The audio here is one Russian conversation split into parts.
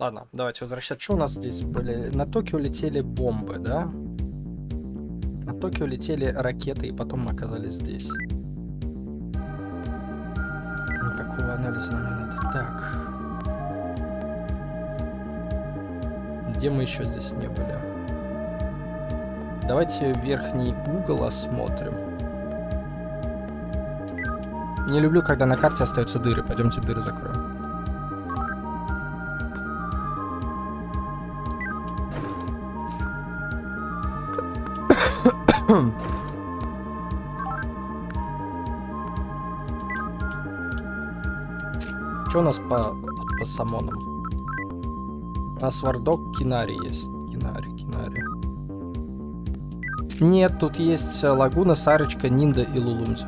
Ладно, давайте возвращаться. Что у нас здесь были? На Токио летели бомбы, да? На Токио летели ракеты, и потом мы оказались здесь. Никакого анализа нам не надо. Так. Где мы еще здесь не были? Давайте верхний угол осмотрим. Не люблю, когда на карте остаются дыры. Пойдемте дыры закроем. Нас по, по самонам? У нас вардок Кинари есть. Кинари, Кинари. Нет, тут есть Лагуна, Сарочка, Нинда и Лулумза.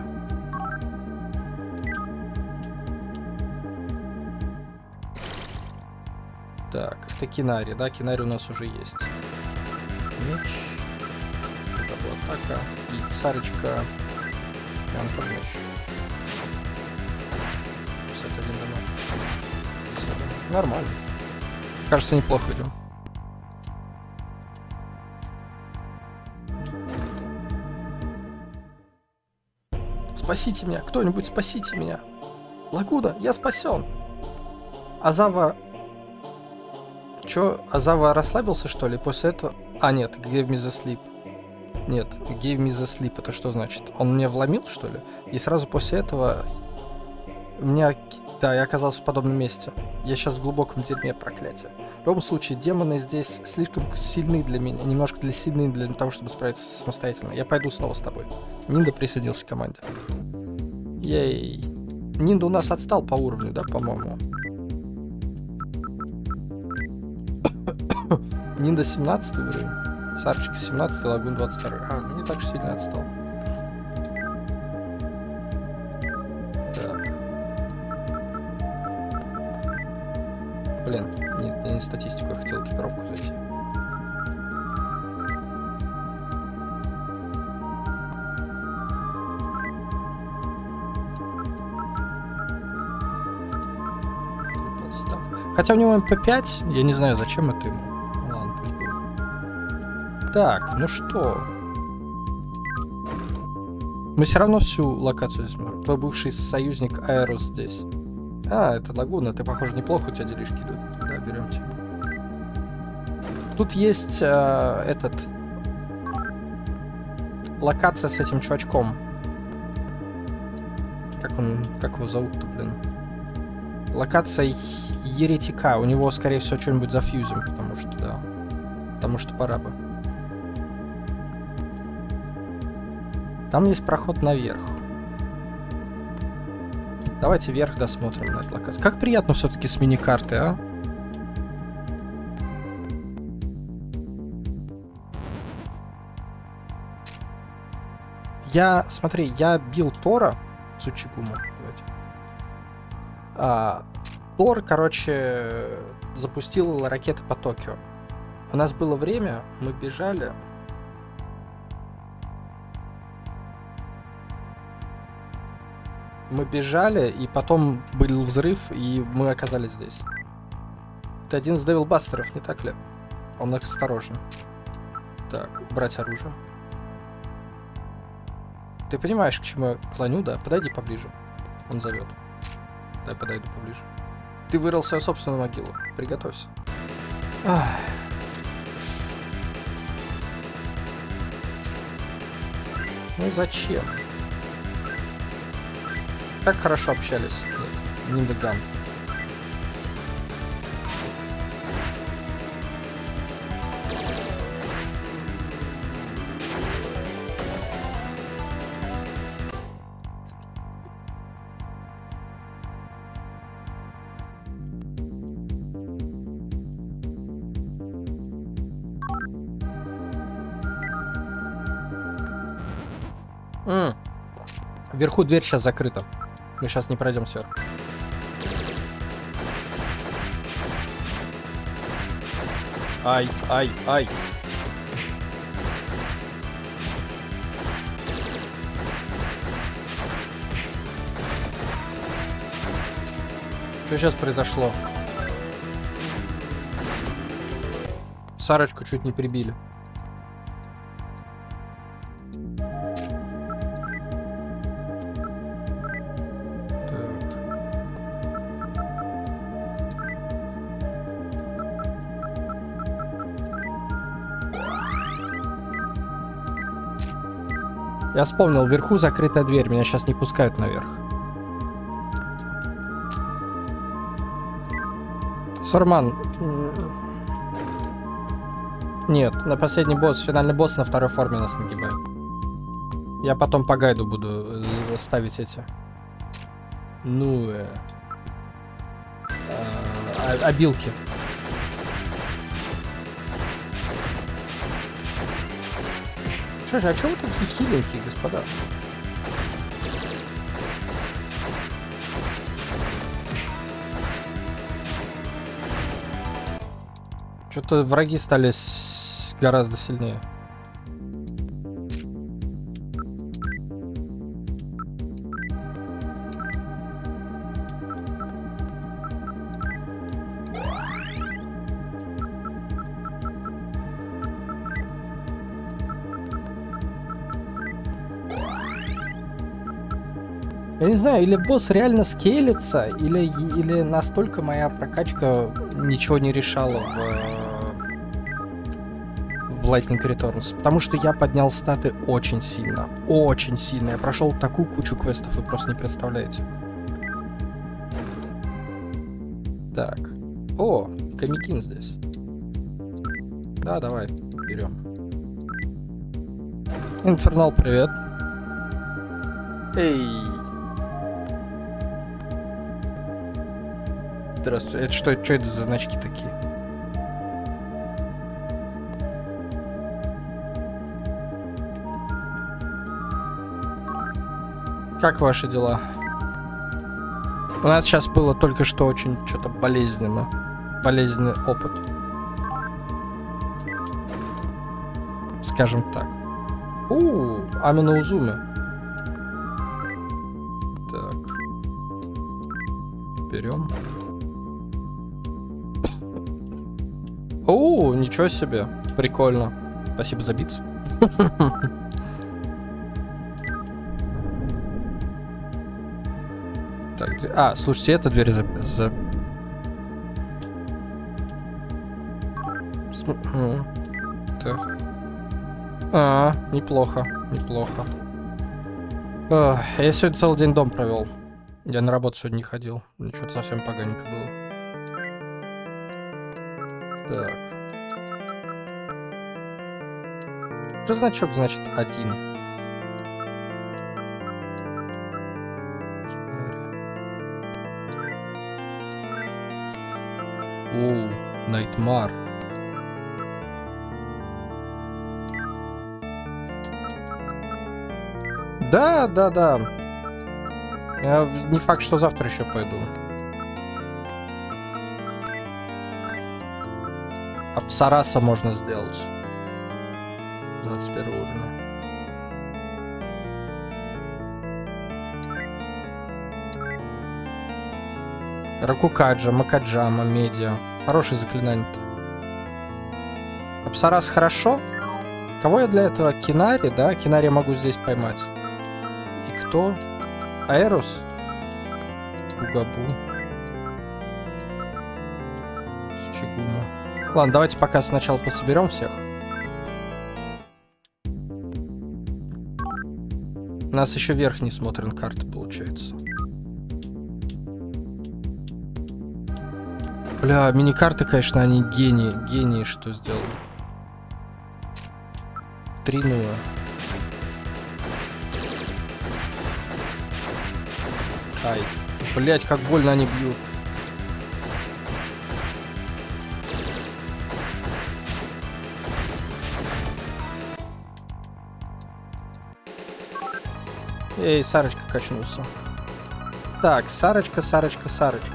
Так, это Кинари, да? Кинари у нас уже есть. Меч. Это была атака. И Сарочка. И Антон меч. Нормально. Кажется, неплохо идем. Спасите меня, кто-нибудь спасите меня. Лагуна, я спасен. Азава... Чё, Азава расслабился, что ли, после этого? А, нет, Give me the sleep. Нет, Give me the sleep, это что значит? Он меня вломил, что ли? И сразу после этого... У меня... Да, я оказался в подобном месте. Я сейчас в глубоком дерьме проклятия. В любом случае, демоны здесь слишком сильны для меня, немножко для сильны для того, чтобы справиться самостоятельно. Я пойду снова с тобой. Нинда присоединился к команде. Ей. Нинда у нас отстал по уровню, да, по-моему? Нинда 17 уровень. Сарчик 17, Лагун 22. А, ну не так же сильно отстал. Не статистику, я хотел экипировку зайти. Хотя у него МП5, я не знаю, зачем это ему. Ладно, пусть будет. Так, ну что? Мы все равно всю локацию здесь. Твой бывший союзник Аэрос здесь. А, это лагуна, ты, похоже, неплохо, у тебя делишки идут. Берем тебя. Тут есть э, этот... Локация с этим чувачком. Как он... Как его зовут-то, блин? Локация Еретика. У него, скорее всего, что-нибудь зафьюзим, потому что, да. Потому что пора бы. Там есть проход наверх. Давайте вверх досмотрим на эту локацию. Как приятно все-таки с мини-карты, а? Я, смотри, я бил Тора Цучигуму. Давайте. А, Тор, короче, запустил ракеты по Токио. У нас было время, мы бежали. Мы бежали, и потом был взрыв, и мы оказались здесь. Это один из Девилбастеров, не так ли? Он осторожен. Так, убрать оружие. Ты понимаешь, к чему я клоню, да? Подойди поближе. Он зовет. Дай подойду поближе. Ты вырыл свою собственную могилу. Приготовься. Ах. Ну зачем? Так хорошо общались. Нет, не доган. Вверху дверь сейчас закрыта. Мы сейчас не пройдем сверху. Ай, ай, ай. Что сейчас произошло? Сарочку чуть не прибили. Я вспомнил, вверху закрытая дверь, меня сейчас не пускают наверх. Сорман. Нет, на последний босс, финальный босс на второй форме нас нагибает. Я потом по гайду буду э, ставить эти. Ну, э, э, обилки. Слушай, а что вы такие хиленькие, господа? Что-то враги стали гораздо сильнее. Я не знаю, или босс реально скейлится, или, или настолько моя прокачка ничего не решала в, в Lightning Returns. Потому что я поднял статы очень сильно. Очень сильно. Я прошел такую кучу квестов, вы просто не представляете. Так. О, Камикин здесь. Да, давай, берем. Инфернал, привет. Эй. Здравствуйте. Это что, что это за значки такие? Как ваши дела? У нас сейчас было только что очень что-то болезненно. Болезненный опыт. Скажем так. У, Амина Узуми. Ничего себе. Прикольно. Спасибо за битс. Так, а, слушайте, эта дверь за... за... Так. А, неплохо, неплохо. А, я сегодня целый день дом провел. Я на работу сегодня не ходил. Что-то совсем поганенько было. Так. Что значок значит один? Оу, Найтмар. Да, да, да. Я не факт, что завтра еще пойду. Апсараса можно сделать. 21 уровня. Ракукаджа, Макаджама, Медиа. Хорошее заклинание-то. Апсарас хорошо? Кого я для этого? Кинари, да? Кинари могу здесь поймать. И кто? Аэрус? Угабу. Чичигума. Ладно, давайте пока сначала пособерем всех. У нас еще верх не смотрен карты, получается. Бля, мини-карты, конечно, они гении. Гении, что сделали. Три нула. Ай. Блять, как больно они бьют. Эй, Сарочка качнулся. Так, Сарочка, Сарочка, Сарочка.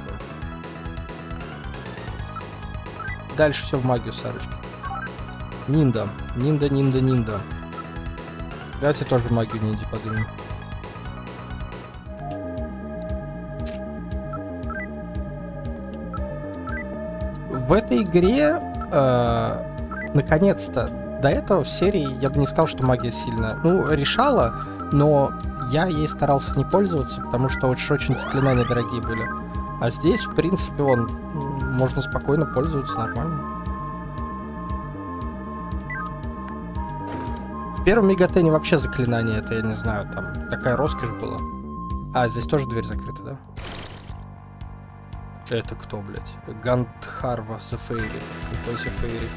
Дальше все в магию Сарочки. Нинда. Нинда, Нинда, Нинда. Давайте тоже магию Нинди поднимем. В этой игре э, наконец-то, до этого в серии я бы не сказал, что магия сильная. Ну, решала, но я ей старался не пользоваться, потому что очень, очень заклинания дорогие были. А здесь, в принципе, он можно спокойно пользоваться нормально. В первом Мегатене вообще заклинание, это я не знаю, там такая роскошь была. А, здесь тоже дверь закрыта, да? Это кто, блядь? Гандхарва Зефейри. Какой Зефейри?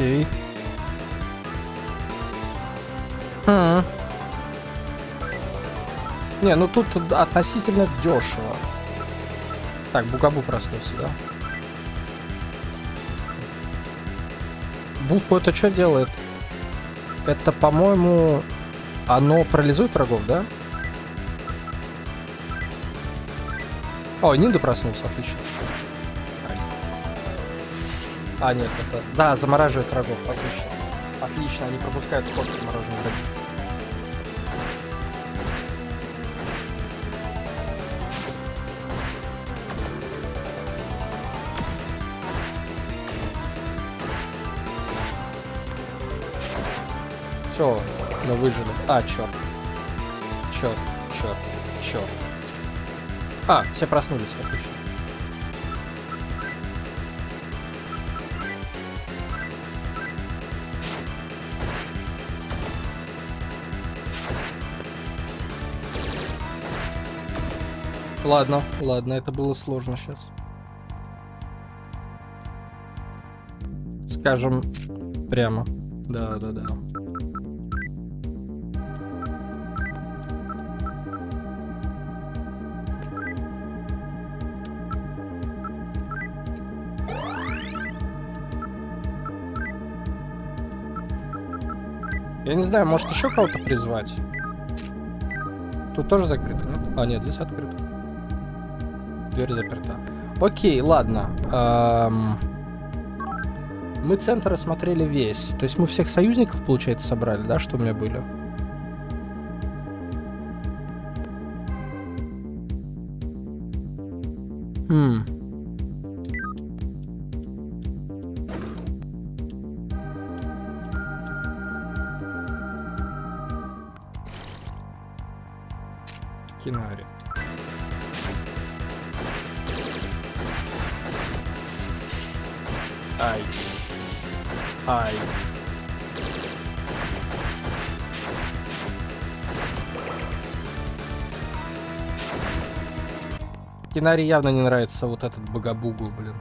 Окей. Хм. Не, ну тут относительно дешево. Так, Бугабу проснулся, да? Буху это что делает? Это, по-моему, оно парализует врагов, да? О, Нинда проснулся, отлично. А, нет, это... Да, замораживает врагов, отлично. Отлично, они пропускают ход замороженных врагов. Все, мы выжили. А, черт. Черт, черт, черт. А, все проснулись, отлично. Ладно, ладно, это было сложно сейчас. Скажем прямо. Да, да, да. Я не знаю, может еще кого-то призвать? Тут тоже закрыто, нет? А, нет, здесь открыто. Дверь заперта. Окей, ладно. Эм... Мы центр осмотрели весь. То есть мы всех союзников, получается, собрали, да, что у меня были? Кинари явно не нравится вот этот богобугу, блин.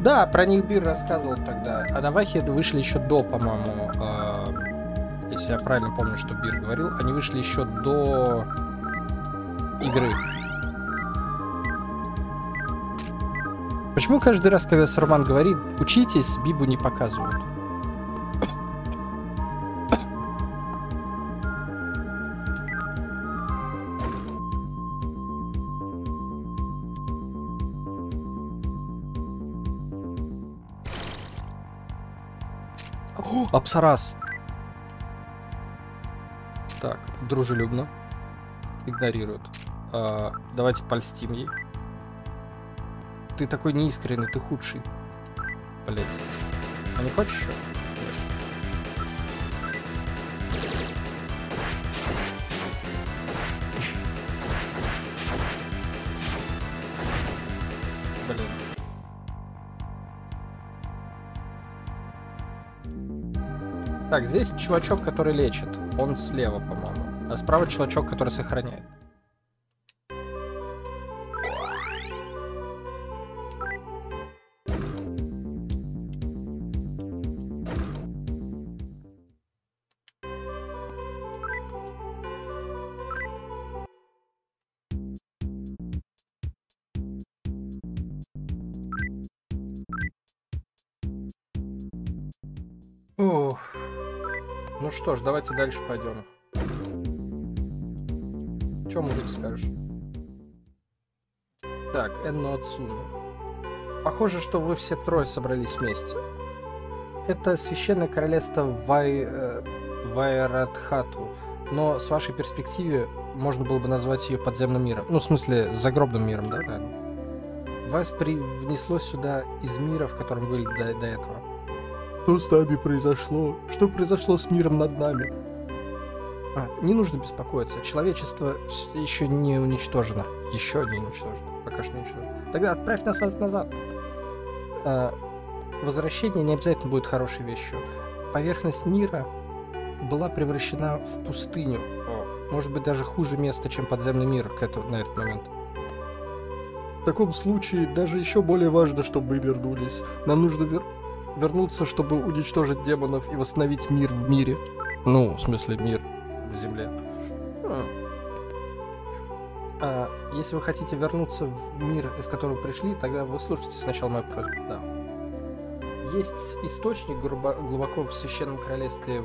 Да, про них Бир рассказывал тогда. А Навахи вышли еще до, по-моему, э, если я правильно помню, что Бир говорил, они вышли еще до игры. Почему каждый раз, когда Сарман говорит «учитесь», Бибу не показывают? Апсарас! Так, дружелюбно. Игнорируют. А, давайте польстим ей. ты такой неискренний, ты худший. Блять. А не хочешь? Так, здесь чувачок, который лечит. Он слева, по-моему. А справа чувачок, который сохраняет. Что ж, давайте дальше пойдем. Че, мужик, скажешь? Так, Энно Ацуна. Похоже, что вы все трое собрались вместе. Это священное королевство Вай... э, Вайрадхату, но с вашей перспективы можно было бы назвать ее подземным миром. Ну, в смысле, загробным миром, да, наверное. Вас привнесло сюда из мира, в котором были до, до этого. Что с нами произошло? Что произошло с миром над нами? А, не нужно беспокоиться. Человечество еще не уничтожено. Еще не уничтожено. Пока что не уничтожено. Тогда отправь нас назад. А, возвращение не обязательно будет хорошей вещью. Поверхность мира была превращена в пустыню. Может быть, даже хуже места, чем подземный мир к этому, на этот момент. В таком случае даже еще более важно, чтобы мы вернулись. Нам нужно вер- вернуться, чтобы уничтожить демонов и восстановить мир в мире. Ну, в смысле, мир на Земле. М. А, если вы хотите вернуться в мир, из которого пришли, тогда вы слушайте сначала мою просьбу. Да. Есть источник глубоко в священном королевстве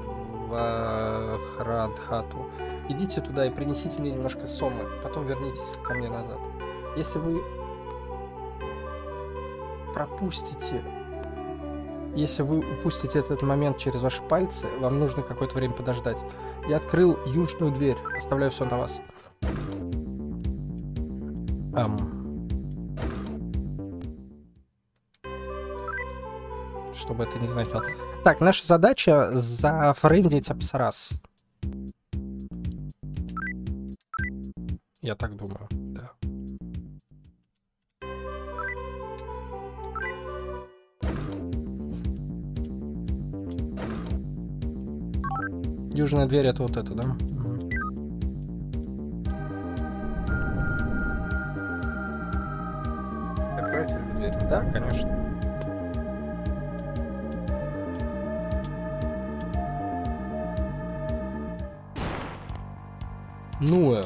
Вахрадхату. Идите туда и принесите мне немножко сомы, потом вернитесь ко мне назад. Если вы пропустите если вы упустите этот момент через ваши пальцы, вам нужно какое-то время подождать. Я открыл южную дверь. Оставляю все на вас. Ам. Чтобы это не значило. Так, наша задача зафрендить Апсарас. Я так думаю, Южная дверь это вот это, да? Откройте дверь. Да, конечно. Ну, э.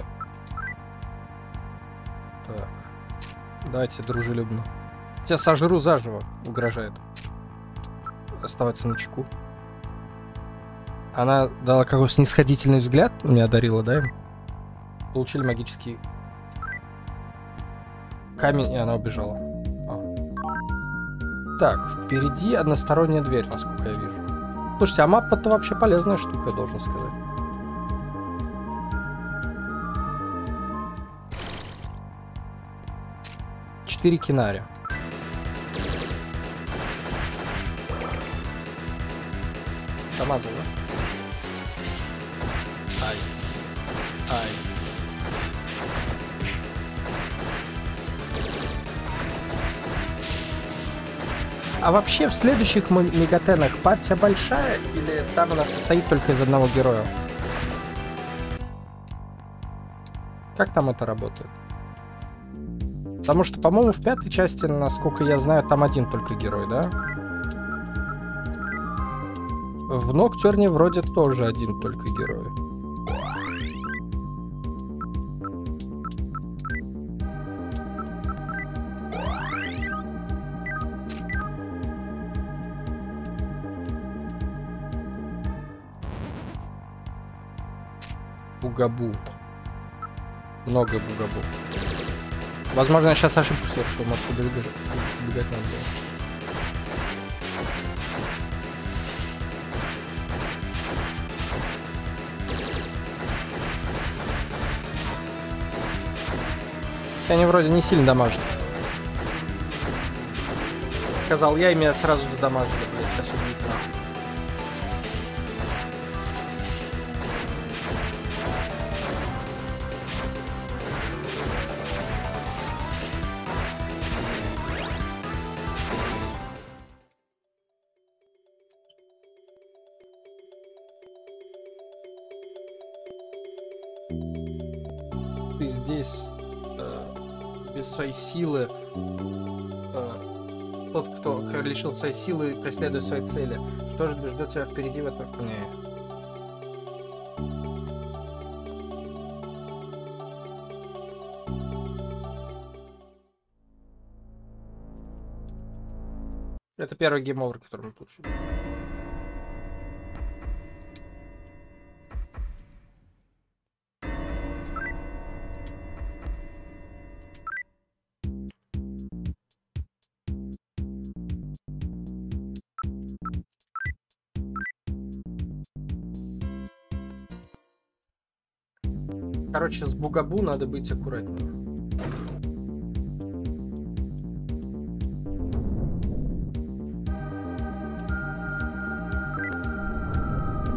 Так. Давайте дружелюбно. Тебя сожру заживо, угрожает. Оставаться на чеку. Она дала какой снисходительный взгляд, мне одарила, да? Получили магический камень, и она убежала. А. Так, впереди односторонняя дверь, насколько я вижу. Слушайте, а мапа-то вообще полезная штука, я должен сказать. Четыре кинаря. Замазал, да? А вообще в следующих мегатенах партия большая или там она состоит только из одного героя? Как там это работает? Потому что, по-моему, в пятой части, насколько я знаю, там один только герой, да? В Ноктюрне вроде тоже один только герой. Бугабу. Много бугабу. Возможно, я сейчас ошибку совершил, может, убегать, убегать надо было. Они вроде не сильно дамажат. сказал я, и меня сразу задамажили, блядь, сейчас убьют нахуй. Силы э, тот, кто к- лишил своей силы, преследуя свои цели. Что же ждет тебя впереди в этом? Не. Это первый game over, который мы получили. Короче, с Бугабу надо быть аккуратнее.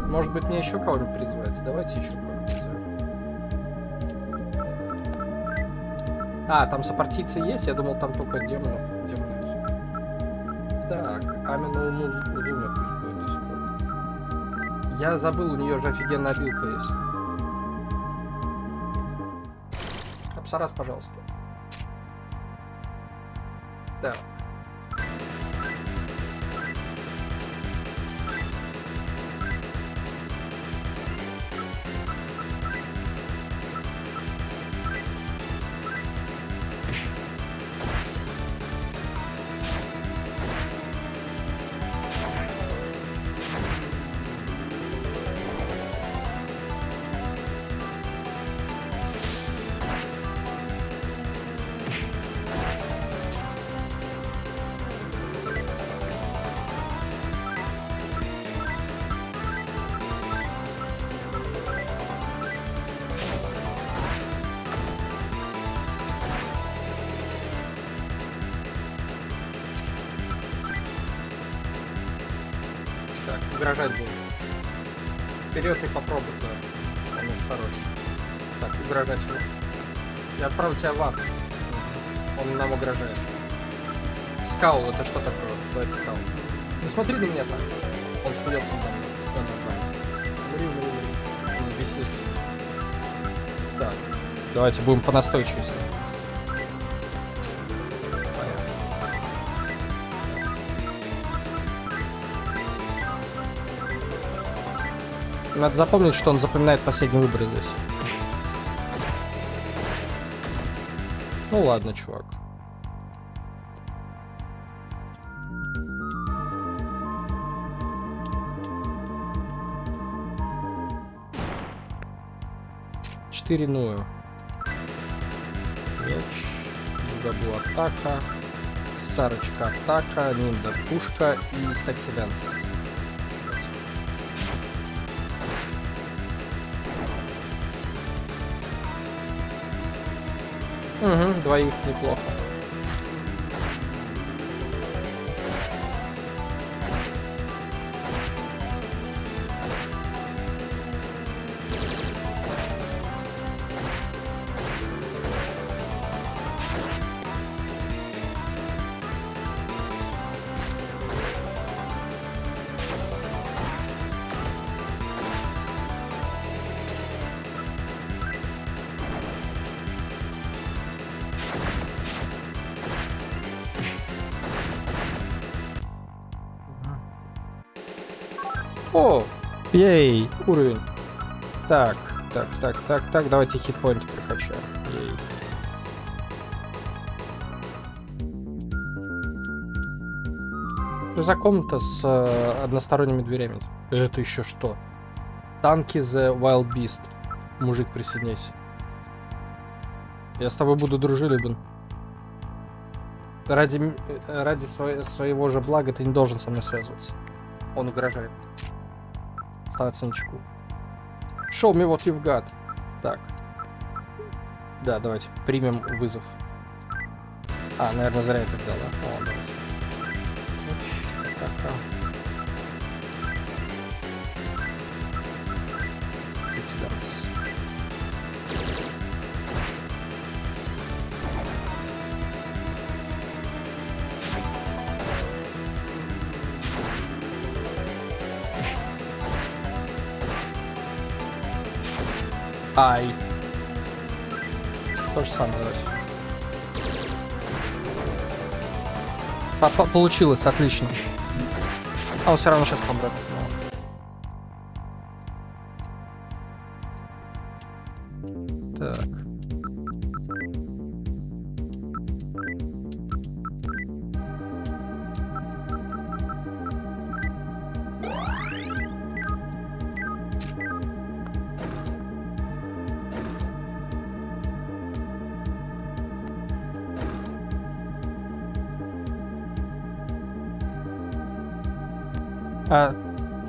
Может быть, мне еще кого-нибудь призвать? Давайте еще. А, там сопартийцы есть? Я думал, там только демонов. демоны всё. Так, Амина Уму Зуна пусть будет. Я забыл, у нее же офигенная обилка есть. Апсарас, пожалуйста. Так. Угрожать будет. Вперед и попробуй, да. Он осторожно. Так, угрожать ему. Я отправлю тебя в ад. Он нам угрожает. Скаул, это что такое? Кто это скаул? Не смотри на меня так. Он смеется на меня. Да, нормально. Умри, умри. Он взбесился. Так, давайте будем по Надо запомнить, что он запоминает последний выбор здесь. Ну ладно, чувак. Четыре ную. Меч. Бугабу атака. Сарочка атака. Нинда пушка и секси дэнс. Двоих неплохо. Уровень. Так, так, так, так, так, давайте хитпоинт прокачаем. Ей. Что за комната с э, односторонними дверями? Это еще что? Танки The Wild Beast. Мужик, присоединяйся. Я с тобой буду дружелюбен. Ради, э, ради своe- своего же блага ты не должен со мной связываться. Он угрожает. Оставаться на чеку. Show me what you've got. Так. Да, давайте примем вызов. А, наверное, зря это сделал, да? О, давайте. Ай. То же самое, давайте. По- по- Получилось, отлично. А он все равно сейчас помрет.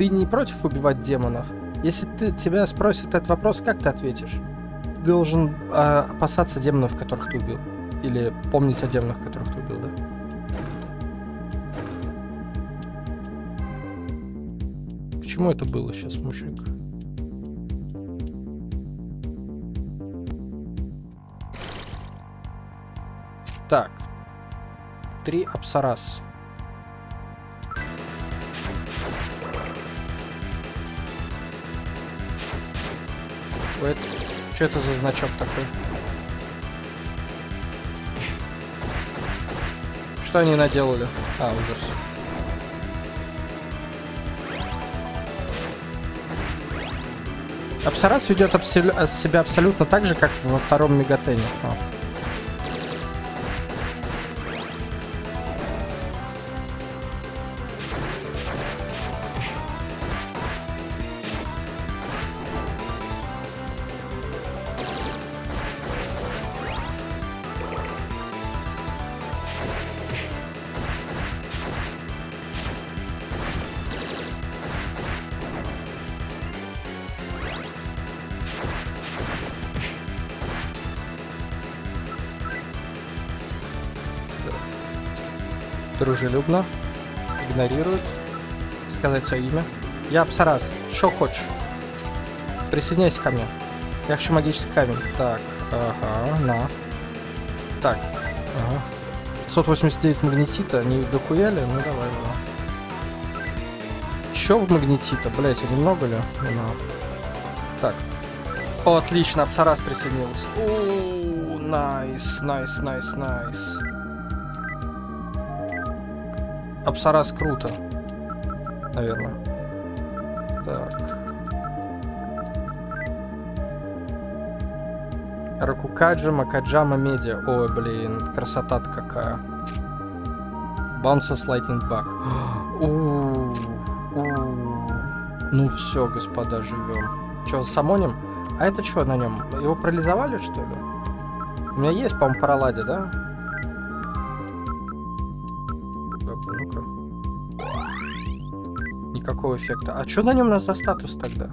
Ты не против убивать демонов? Если ты, тебя спросят этот вопрос, как ты ответишь? Ты должен а, опасаться демонов, которых ты убил. Или помнить о демонах, которых ты убил, да? К чему это было сейчас, мужик? Так. Три Апсарас. Что это за значок такой? Что они наделали? А, ужас. Апсарас ведет абсолю- себя абсолютно так же, как во втором Мегатене. А. Дружелюбно. Игнорирует. Сказать свое имя. Я Апсарас. Что хочешь? Присоединяйся ко мне. Я хочу магический камень. Так, ага, на. Так, ага. 589 магнетита, не дохуяли? Ну давай, давай. Еще магнетита, блять, а немного ли? Надо. Так. О, отлично, Апсарас присоединился. О, найс, найс, найс, найс. Апсарас круто. Наверное. Так. Ракукаджа, Макаджама, Медиа. Ой, блин, красота-то какая. Bounces Lightning Bug. Ну все, господа, живем. Че, самоним? А это что на нем? Его парализовали, что ли? У меня есть, по-моему, параладе, да? Никакого эффекта. А что на нем у нас за статус тогда?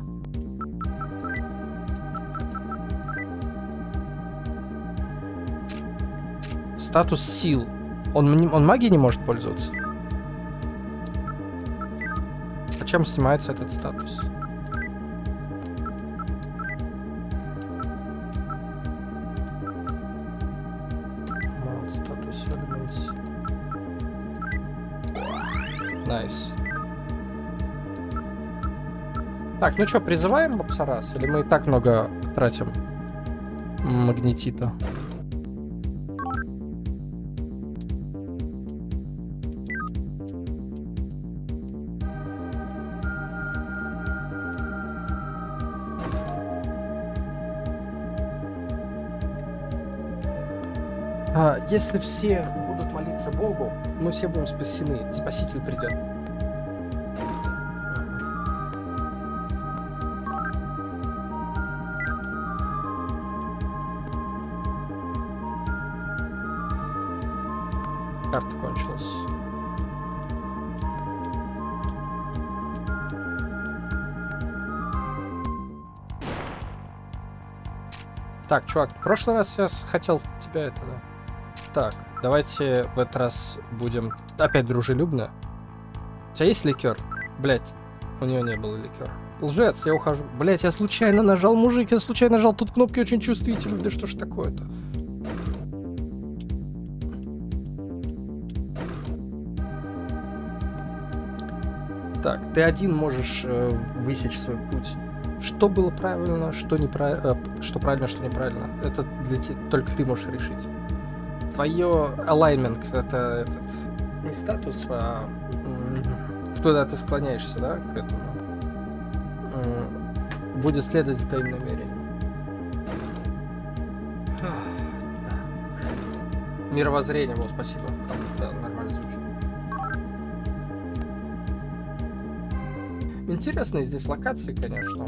Статус сил. Он, он магией не может пользоваться? А чем снимается этот статус? Так, ну что, призываем Апсарас? Или мы и так много тратим магнетита? А, если все будут молиться Богу, мы все будем спасены. Спаситель придет. Так, чувак, в прошлый раз я хотел тебя это, да. Так, давайте в этот раз будем опять дружелюбно. У тебя есть ликер? Блять, у него не было ликера. Лжец, я ухожу. Блять, я случайно нажал, мужик, я случайно нажал. Тут кнопки очень чувствительные. Да что ж такое-то? Так, ты один можешь э, высечь свой путь. Что было правильно, что неправильно, э, что правильно, что неправильно. Это для те, только ты можешь решить. Твое alignment, это этот, не статус, а куда ты склоняешься, да, к этому, будет следовать за твоим намерением. Мировоззрение, вот, спасибо. Да, нормально звучит. Интересные здесь локации, конечно.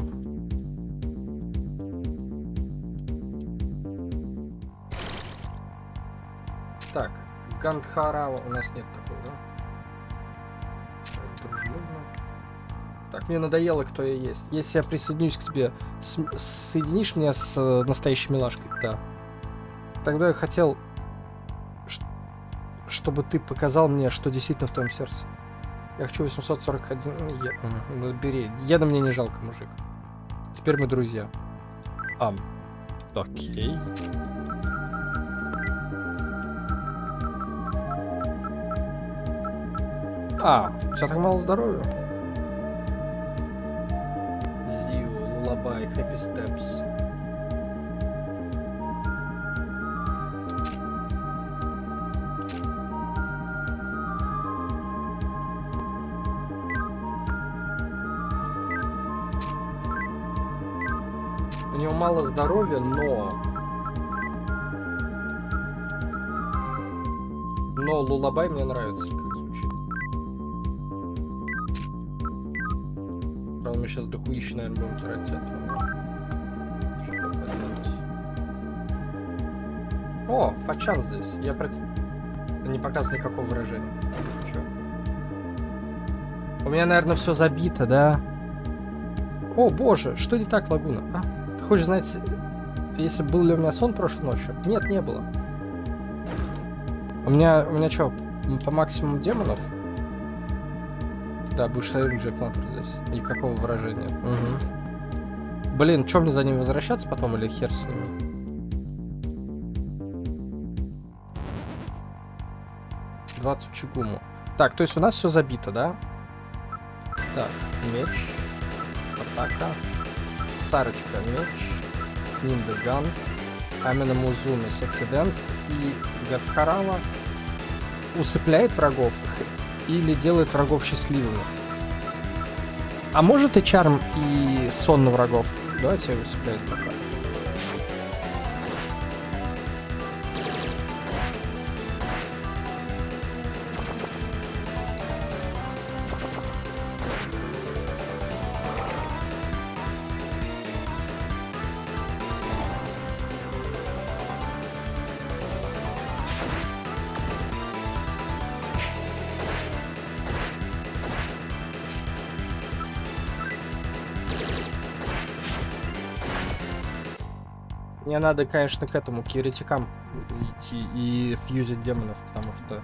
Гандхара у нас нет такого, да? Дружелюбно. Так, мне надоело, кто я есть. Если я присоединюсь к тебе, соединишь меня с э, настоящей милашкой? Да. Тогда я хотел, чтобы ты показал мне, что действительно в твоем сердце. Я хочу 841... Я... Ну, бери. Еда мне не жалко, мужик. Теперь мы друзья. А, окей. А, у тебя так мало здоровья? Зиу, Лулабай, Хэппи Степс. У него мало здоровья, но... Но Лулабай мне нравится. Мы сейчас дохуище, наверное, будем тратить. Что. О, Фачан здесь. Я пред... Не показывает никакого выражения. Чё? У меня, наверное, все забито, да? О, боже, что не так, Лагуна? А? Ты хочешь знать, если был ли у меня сон прошлой ночью? Нет, не было. У меня, у меня что, по максимуму демонов? Да, будешь стоять Джек Лантер здесь. Никакого выражения. Угу. Блин, что мне за ним возвращаться потом или хер с ними? Двадцать чугуму. Так, то есть у нас все забито, да? Так, меч. Атака. Сарочка, меч. Ниндаган. Амина Музуми, Секси Дэнс и Гатхарава усыпляет врагов или делает врагов счастливыми. А может и чарм и сон на врагов? Давайте усыпляем пока. Мне надо, конечно, к этому, к еретикам идти и фьюзить демонов, потому что...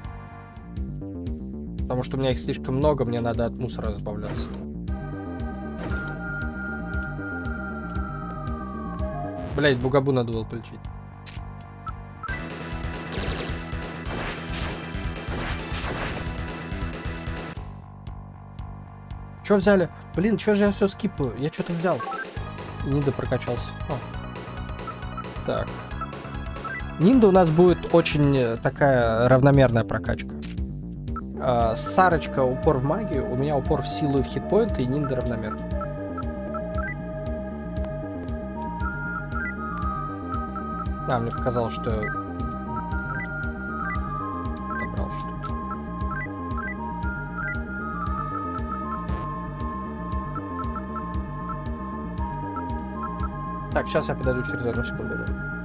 Потому что у меня их слишком много, мне надо от мусора избавляться. Блять, бугабу надо было полечить. Чё взяли? Блин, чё же я все скипаю? Я что-то взял. Не допрокачался. О. Нинда у нас будет очень э, такая равномерная прокачка. А, Сарочка упор в магию, у меня упор в силу и в хитпоинт, и Нинда равномерно. А, мне показалось, что добрал что-то. Так, сейчас я подойду через одну секунду.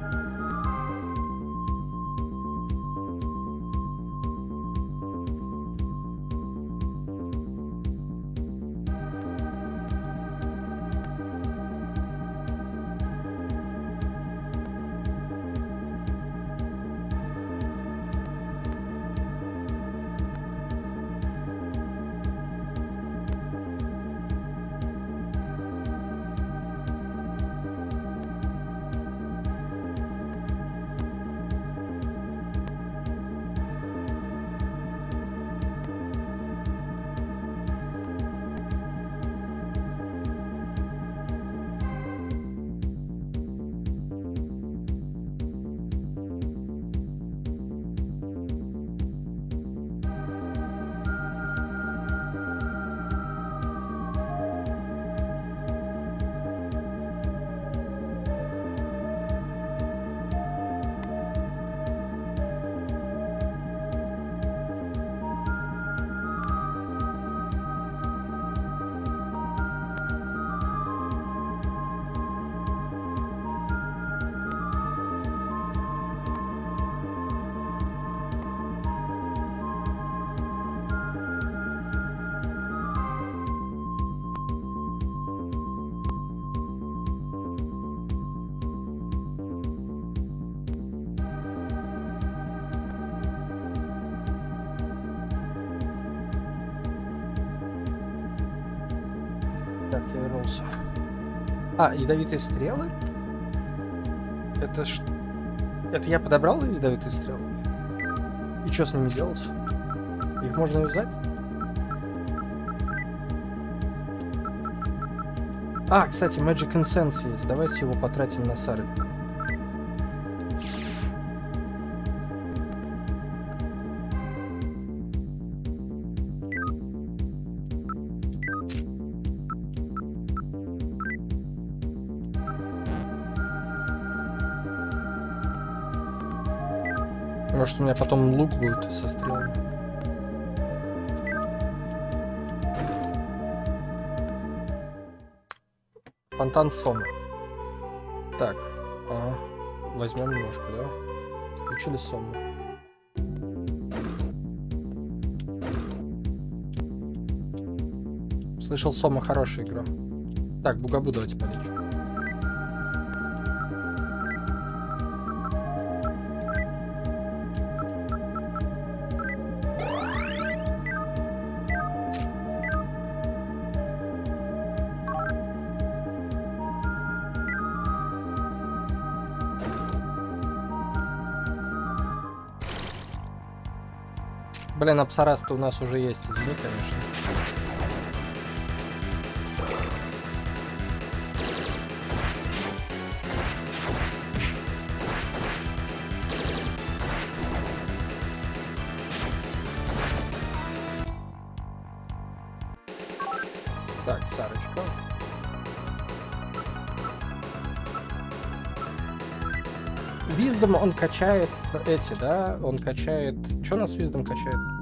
А, ядовитые стрелы? Это ж... Это я подобрал ядовитые стрелы? И что с ними делать? Их можно юзать? А, кстати, Magic Incense есть. Давайте его потратим на Сарик. Может у меня потом лук будет со стрелами. Фонтан Сома. Так, а, возьмем немножко, да? Включили Сому. Слышал, Сома хорошая игра. Так, Бугабу давайте полечу. Блин, Апсарас-то у нас уже есть, извини, конечно. Так, Сарочка. Виздом он качает эти, да? Он качает... Что у нас Виздом качает?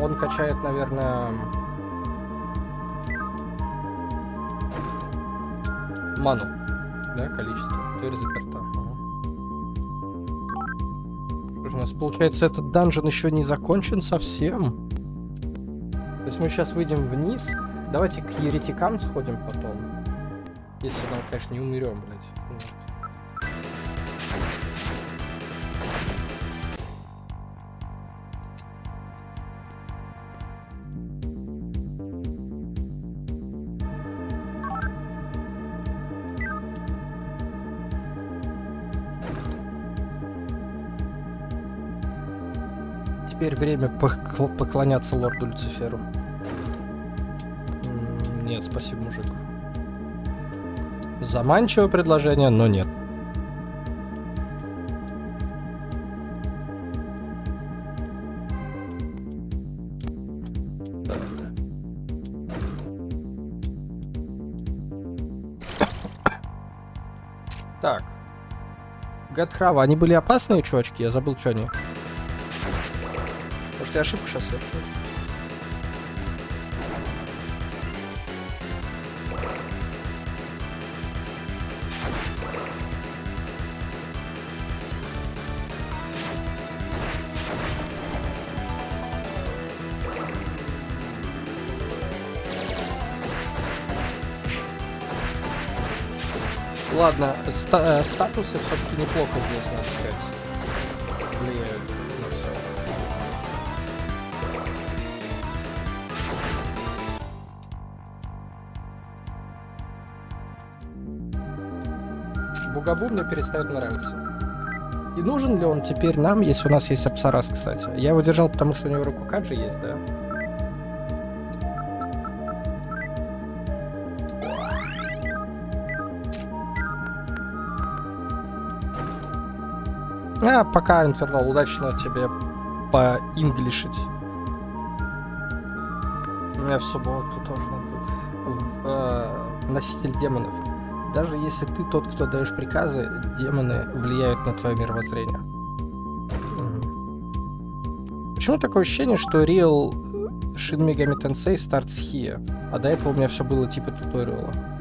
Он качает, наверное... Ману. Да, количество. Дверь заперта. У нас, получается, этот данжен еще не закончен совсем. То есть мы сейчас выйдем вниз. Давайте к еретикам сходим потом. Если нам, конечно, не умерем, блядь. Теперь время покл- поклоняться лорду Люциферу. Нет, спасибо, мужик. Заманчивое предложение, но нет. Так. Гатхрава, они были опасные, чувачки? Я забыл, что они. Может, я ошибку сейчас совершу? Ладно, ста- э, статусы все-таки неплохо здесь, надо сказать. Бугабу мне перестает нравиться. И нужен ли он теперь нам, если у нас есть Апсарас, кстати? Я его держал, потому что у него Рокукаджи есть, да? А, пока, Инфернал, удачно тебе поинглишить. У меня в субботу тоже надо будет. Э, Носитель демонов. Даже если ты тот, кто даешь приказы, демоны влияют на твое мировоззрение. Почему такое ощущение, что Real Shin Megami Tensei starts here, а до этого у меня все было типа туториала?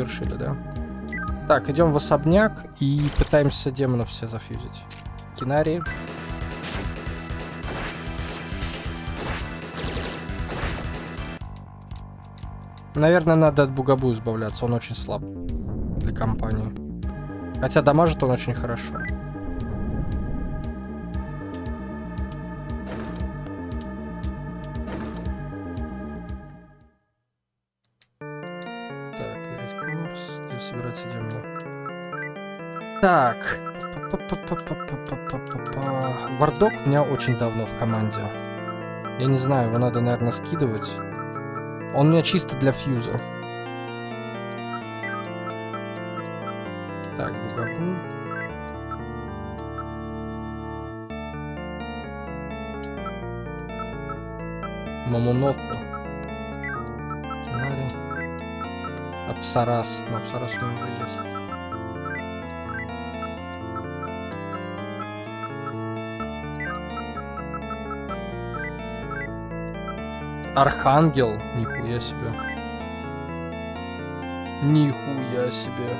Совершили, да? Так, идем в особняк и пытаемся демонов все зафьюзить. Кинарии. Наверное, надо от Бугабу избавляться, он очень слаб для компании. Хотя дамажит он очень хорошо. Так. Вардок у меня очень давно в команде. Я не знаю, его надо, наверное, скидывать. Он у меня чисто для фьюза. Так, Бугабу. Мамунофу. Кинари. Апсарас. На Апсарас у него есть. Архангел. Нихуя себе. Нихуя себе.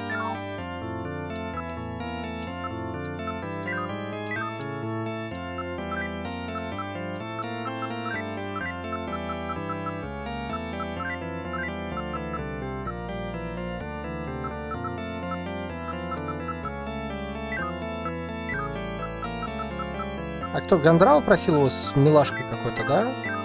А кто, Гондрал просил его с милашкой какой-то, да?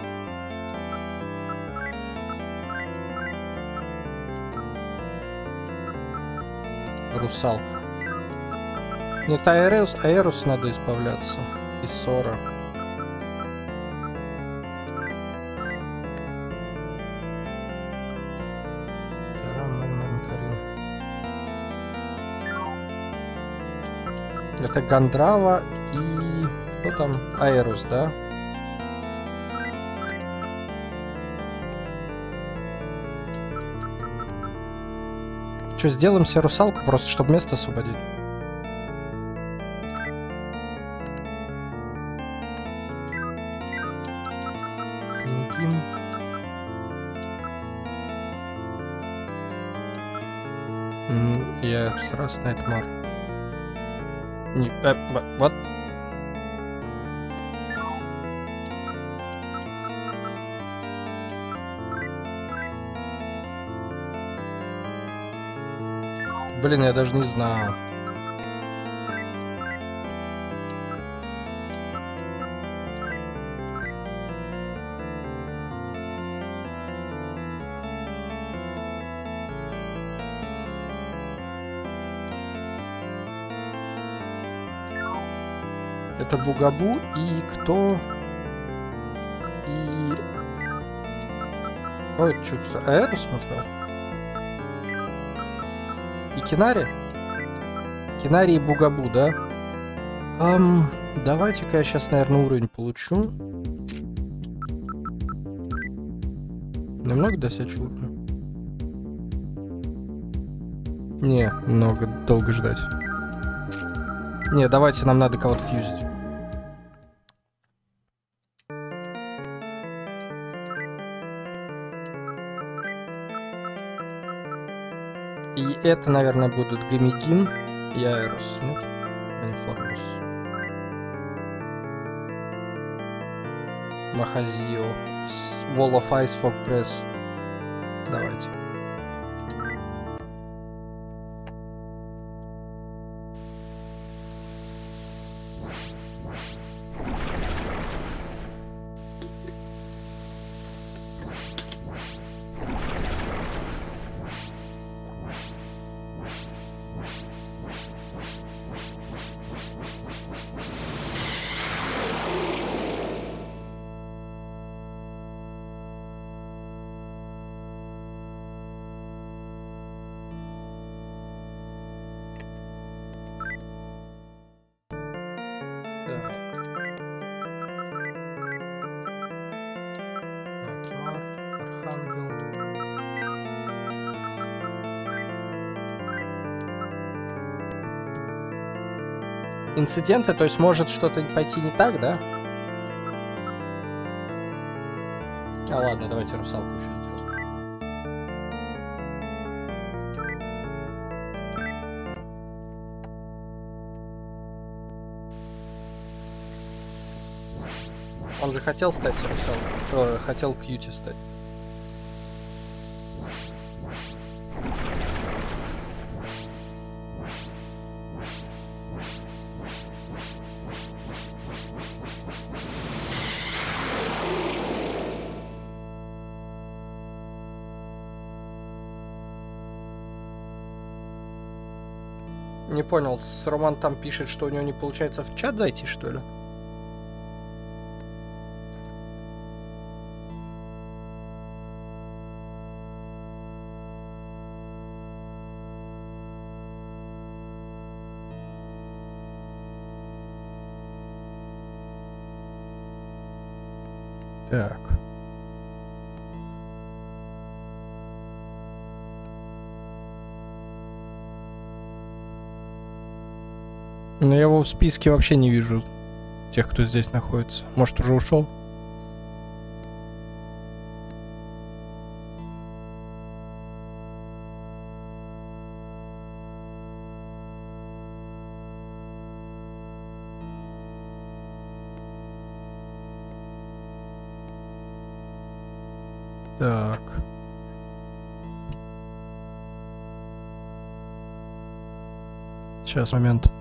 Русалка. Нет, Аэрос, Аэрос надо избавляться. Из ссора. Это Гандрава и... Кто там? Аэрус, да? Что, сделаем себе русалку, просто чтобы место освободить? Я сразу Найтмар. Не, э, вот. Блин, я даже не знаю. Это Бугабу и кто? И... Ой, что, Аэру смотрел? И Кинари? Кинари и Бугабу, да? Ам, давайте-ка я сейчас, наверное, уровень получу. Немного досячу уровня? Не, много, долго ждать. Не, давайте, нам надо кого-то фьюзить. Это, наверное, будут Гамигин и Аэрос, нет? А не Формус. Махазио. Wall of Ice Fog Press. Давайте. инциденты, то есть может что-то пойти не так, да? А ладно, давайте русалку еще сделаем. Он же хотел стать русалкой, э, хотел кьюти стать. Понял, Роман там пишет, что у него не получается в чат зайти, что ли? В списке вообще не вижу, тех, кто здесь находится. Может, уже ушел? Так. Сейчас, момент.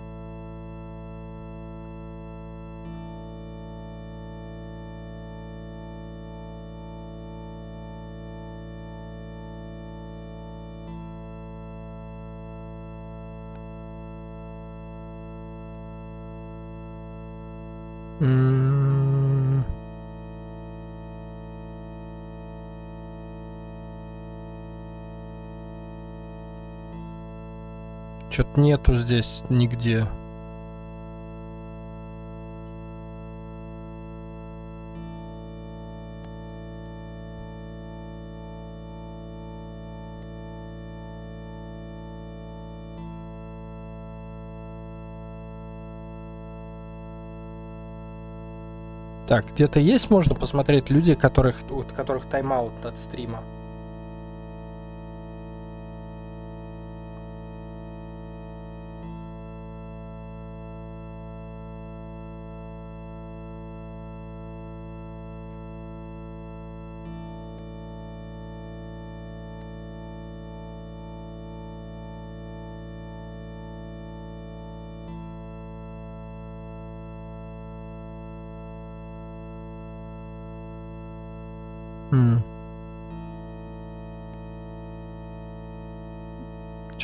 Чё-то нету здесь нигде. Так, где-то есть, можно посмотреть люди, которых, у которых тайм-аут от стрима?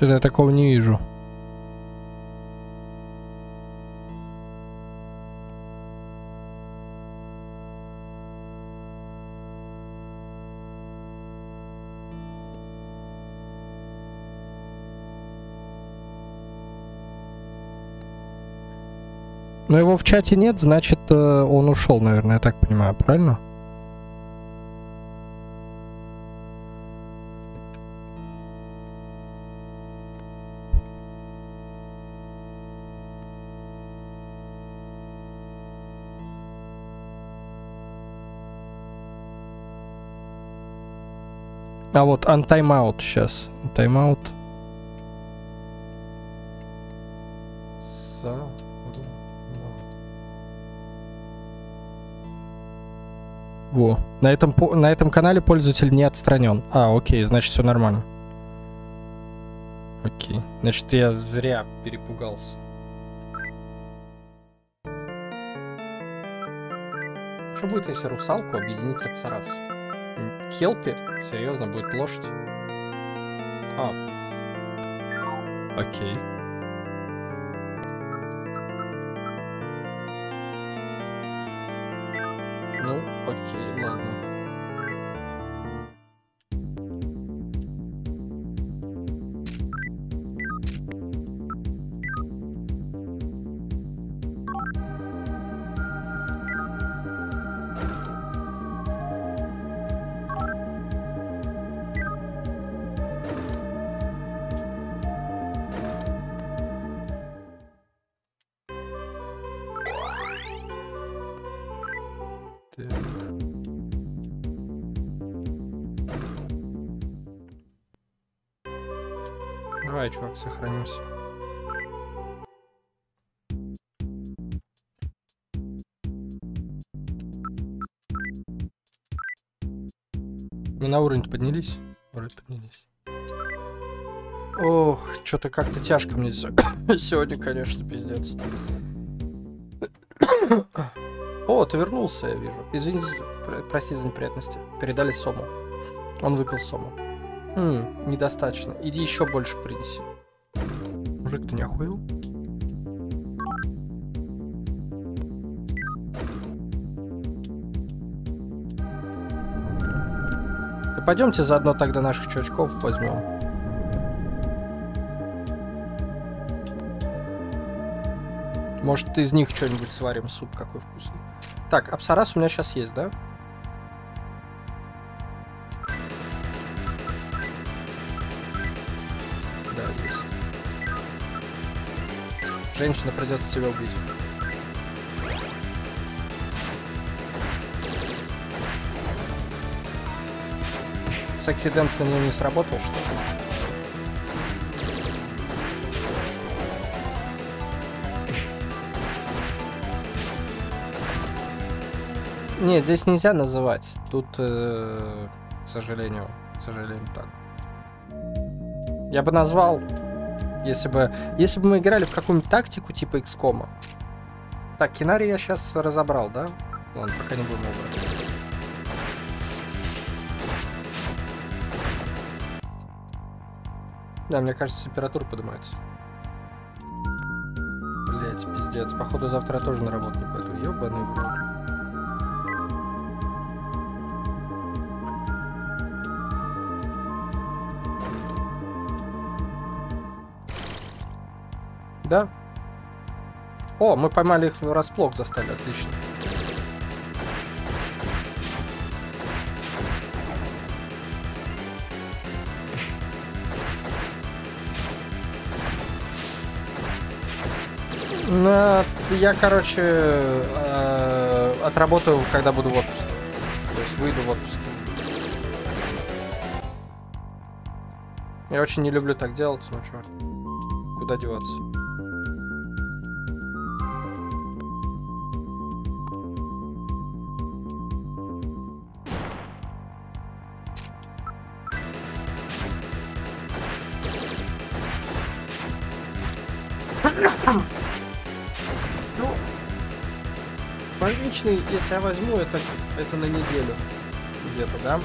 Что-то я такого не вижу. Но его в чате нет, значит, э, он ушел, наверное, я так понимаю, правильно? А вот on timeout сейчас. Тайм-аут. Во. На этом, на этом канале пользователь не отстранен. А, окей, значит все нормально. Окей. Значит, я зря перепугался. Что будет, если русалку объединить с Апсарас? Хелпи? Серьезно, будет лошадь? А. Окей. Ну, окей, ладно. Давай, чувак, сохранимся. Мы на уровень поднялись? Вроде поднялись. Ох, что-то как-то тяжко мне сегодня, конечно, пиздец. О, ты вернулся, я вижу. Извини, прости за неприятности. Передали Сому. Он выпил Сому. Хм, недостаточно. Иди еще больше принеси. Мужик, ты не охуел? Да пойдемте заодно тогда наших чувачков возьмем. Может, из них что-нибудь сварим, суп какой вкусный. Так, Апсарас у меня сейчас есть, да? Да, Женщина, придется тебя убить. Секси на нее не сработал, что ли? Нет, здесь нельзя называть. Тут, э, к сожалению, к сожалению, так. Я бы назвал, если бы, если бы мы играли в какую-нибудь тактику типа XCOM. Так, Кинари я сейчас разобрал, да? Ладно, пока не будем убрать. Да, мне кажется, температура поднимается. Блять, пиздец. Походу завтра я тоже на работу не пойду. Ёбаный в Да? О, мы поймали их врасплох, застали, отлично. На... Я, короче, э, отработаю, когда буду в отпуске. То есть выйду в отпуске. Я очень не люблю так делать, но черт. Куда деваться? Больничный, если я возьму, это, это на неделю где-то, да?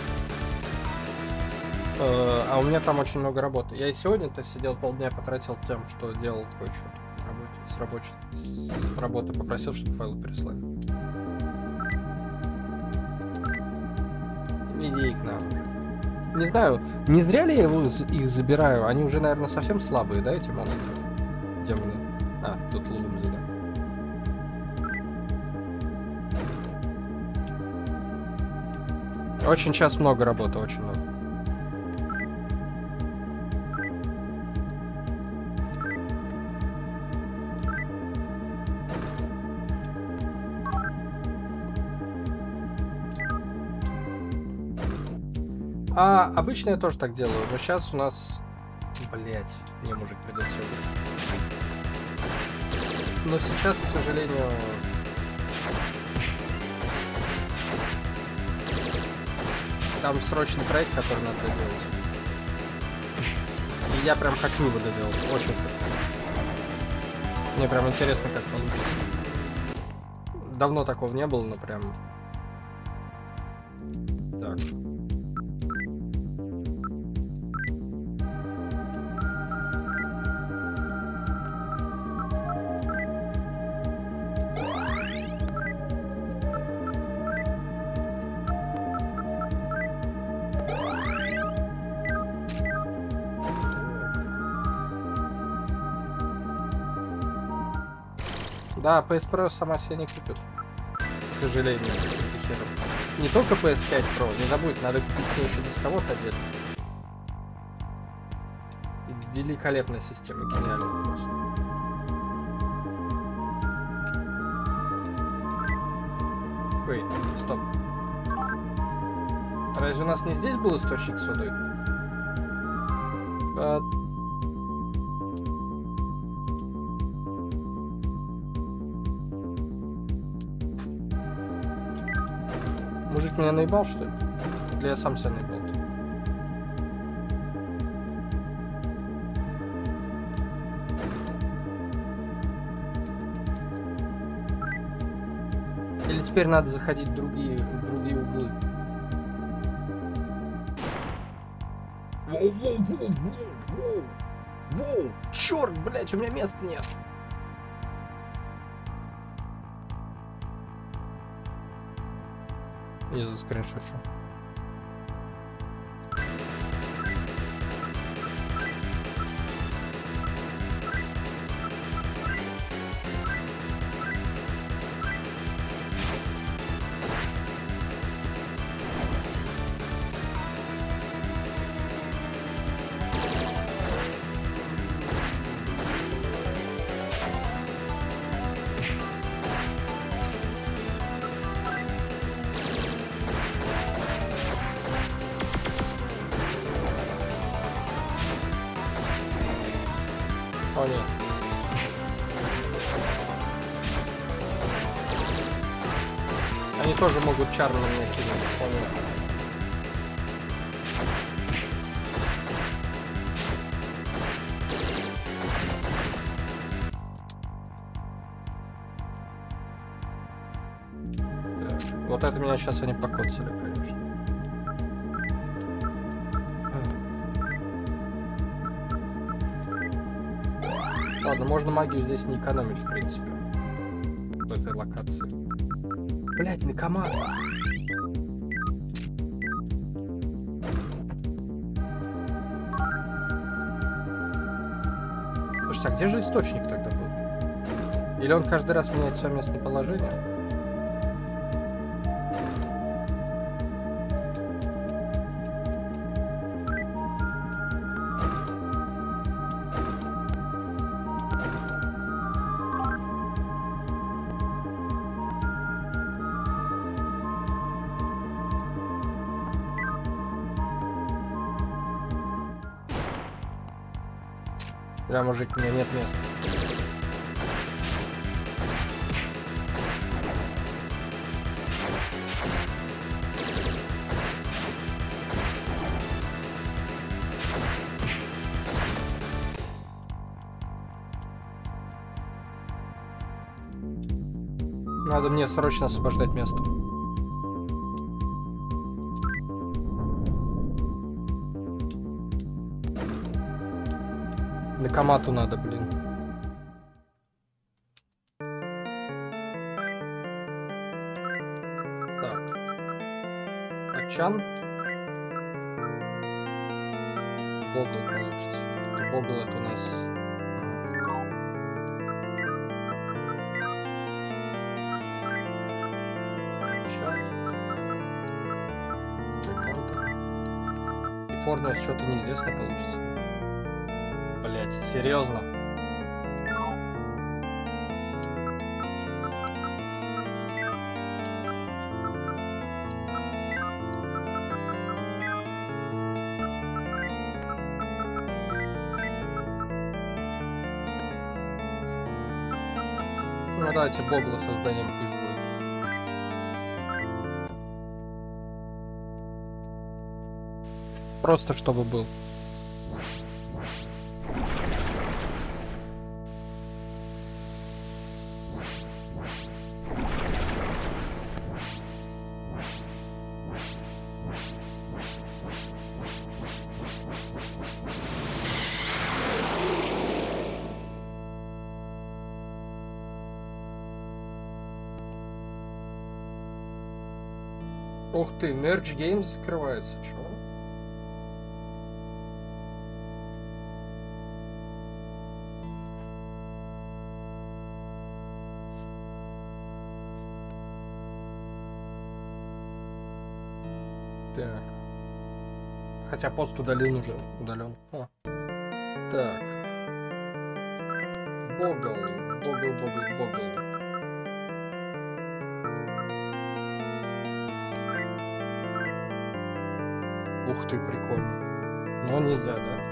Э, а у меня там очень много работы. Я и сегодня-то сидел полдня, потратил тем, что делал кое-что работе, с, рабочей, с работы, попросил, чтобы файлы переслали. Иди к нам. Не знаю, не зря ли я его, их забираю? Они уже, наверное, совсем слабые, да, эти монстры? Демоны. А, тут Лулумзи, Очень сейчас много работы, очень много. А обычно я тоже так делаю, но сейчас у нас... Блять, мне мужик придется убить. Но сейчас, к сожалению... Там срочный проект, который надо доделать. И я прям хочу его доделать, очень хочу. Мне прям интересно, как получится. Давно такого не было, но прям... Да, PS Pro сама себя не купит. К сожалению. Не только PS5 Pro, не забудь, надо купить еще дисковод отдельно. Великолепная система, гениальная просто. Ой, стоп. Разве у нас не здесь был источник с водой? А, меня наебал, что ли? Или я сам себя наебал? Или теперь надо заходить в другие, в другие углы? Воу, воу, воу, воу, воу, воу, черт, блять, у меня места нет. Я заскриншотшу. О, нет. Они тоже могут чар на меня кинуть. Понял. Вот это меня сейчас они покоцали, конечно. Ладно, можно магию здесь не экономить, в принципе. В этой локации. Блять, Накамара. Слушайте, а где же источник тогда был? Или он каждый раз меняет свое местоположение? Мужик, меня нет места. Надо мне срочно освобождать место. Комату надо, блин. Так. Ачан. Богл получится. Богл это у нас... И Форнес что-то неизвестно получится. Серьезно? Ну давайте Богла создадим, пусть будет. Просто чтобы был. Ух ты, Merge Games закрывается, чё? Так. Хотя пост удален уже. Удален. А. Так. Богл. Богл, богл, богл. Ух ты, прикольно. Но нельзя, да?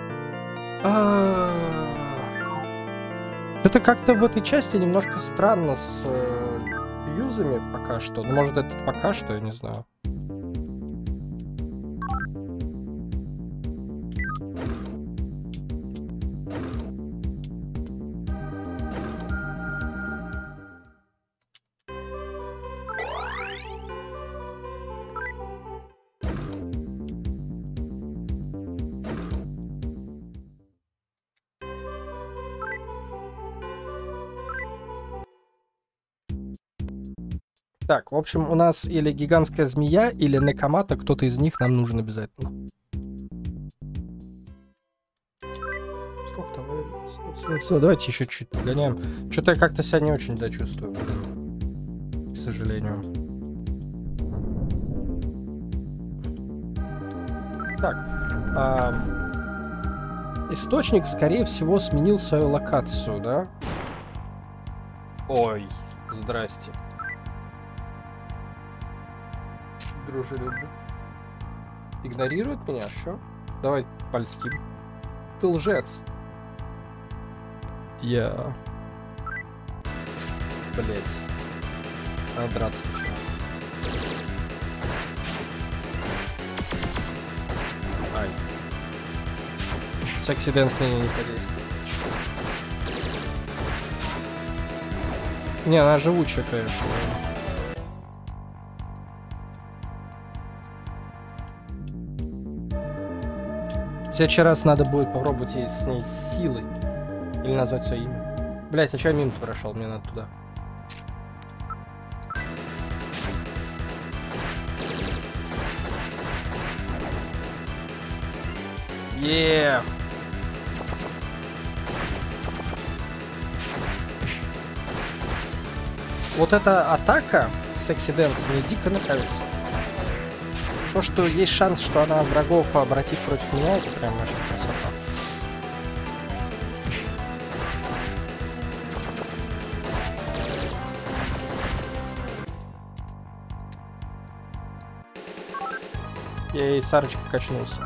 Это как-то в этой части немножко странно с э, юзами пока что. Ну, может, это пока что, я не знаю. Так, в общем, у нас или гигантская змея, или Некомата, кто-то из них нам нужен обязательно. Сколько там? времени? Давайте еще чуть погоняем. Что-то я как-то себя не очень да, чувствую, блин. К сожалению. Так. ам, Источник, скорее всего, сменил свою локацию, да? Ой, здрасте. Дружелюбно. Игнорирует меня, что? Давай польстим. Ты лжец. Я... Блять. Надо драться сначала. Ай. Sexy dance на не подействует. Не, она живучая, конечно. В следующий раз надо будет попробовать ей с ней силой. Или назвать свое имя. Блять, а я мимо прошел? Мне надо туда. Еее! Вот эта атака sexy dance мне дико нравится. То, что есть шанс, что она врагов обратит против меня, это прям вообще красота. Я и Сарочкой качнулся.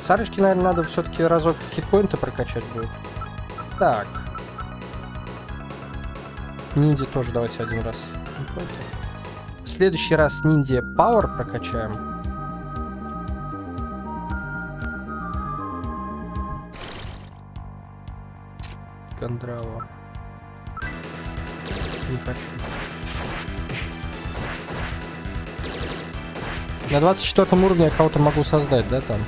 Сарочке, наверное, надо все-таки разок хитпоинта прокачать будет. Так. Ниндзя тоже давайте один раз. хитпоинты. Следующий раз ниндзя Power прокачаем. Кондрава. Не хочу. На 24 уровне я кого-то могу создать, да, там?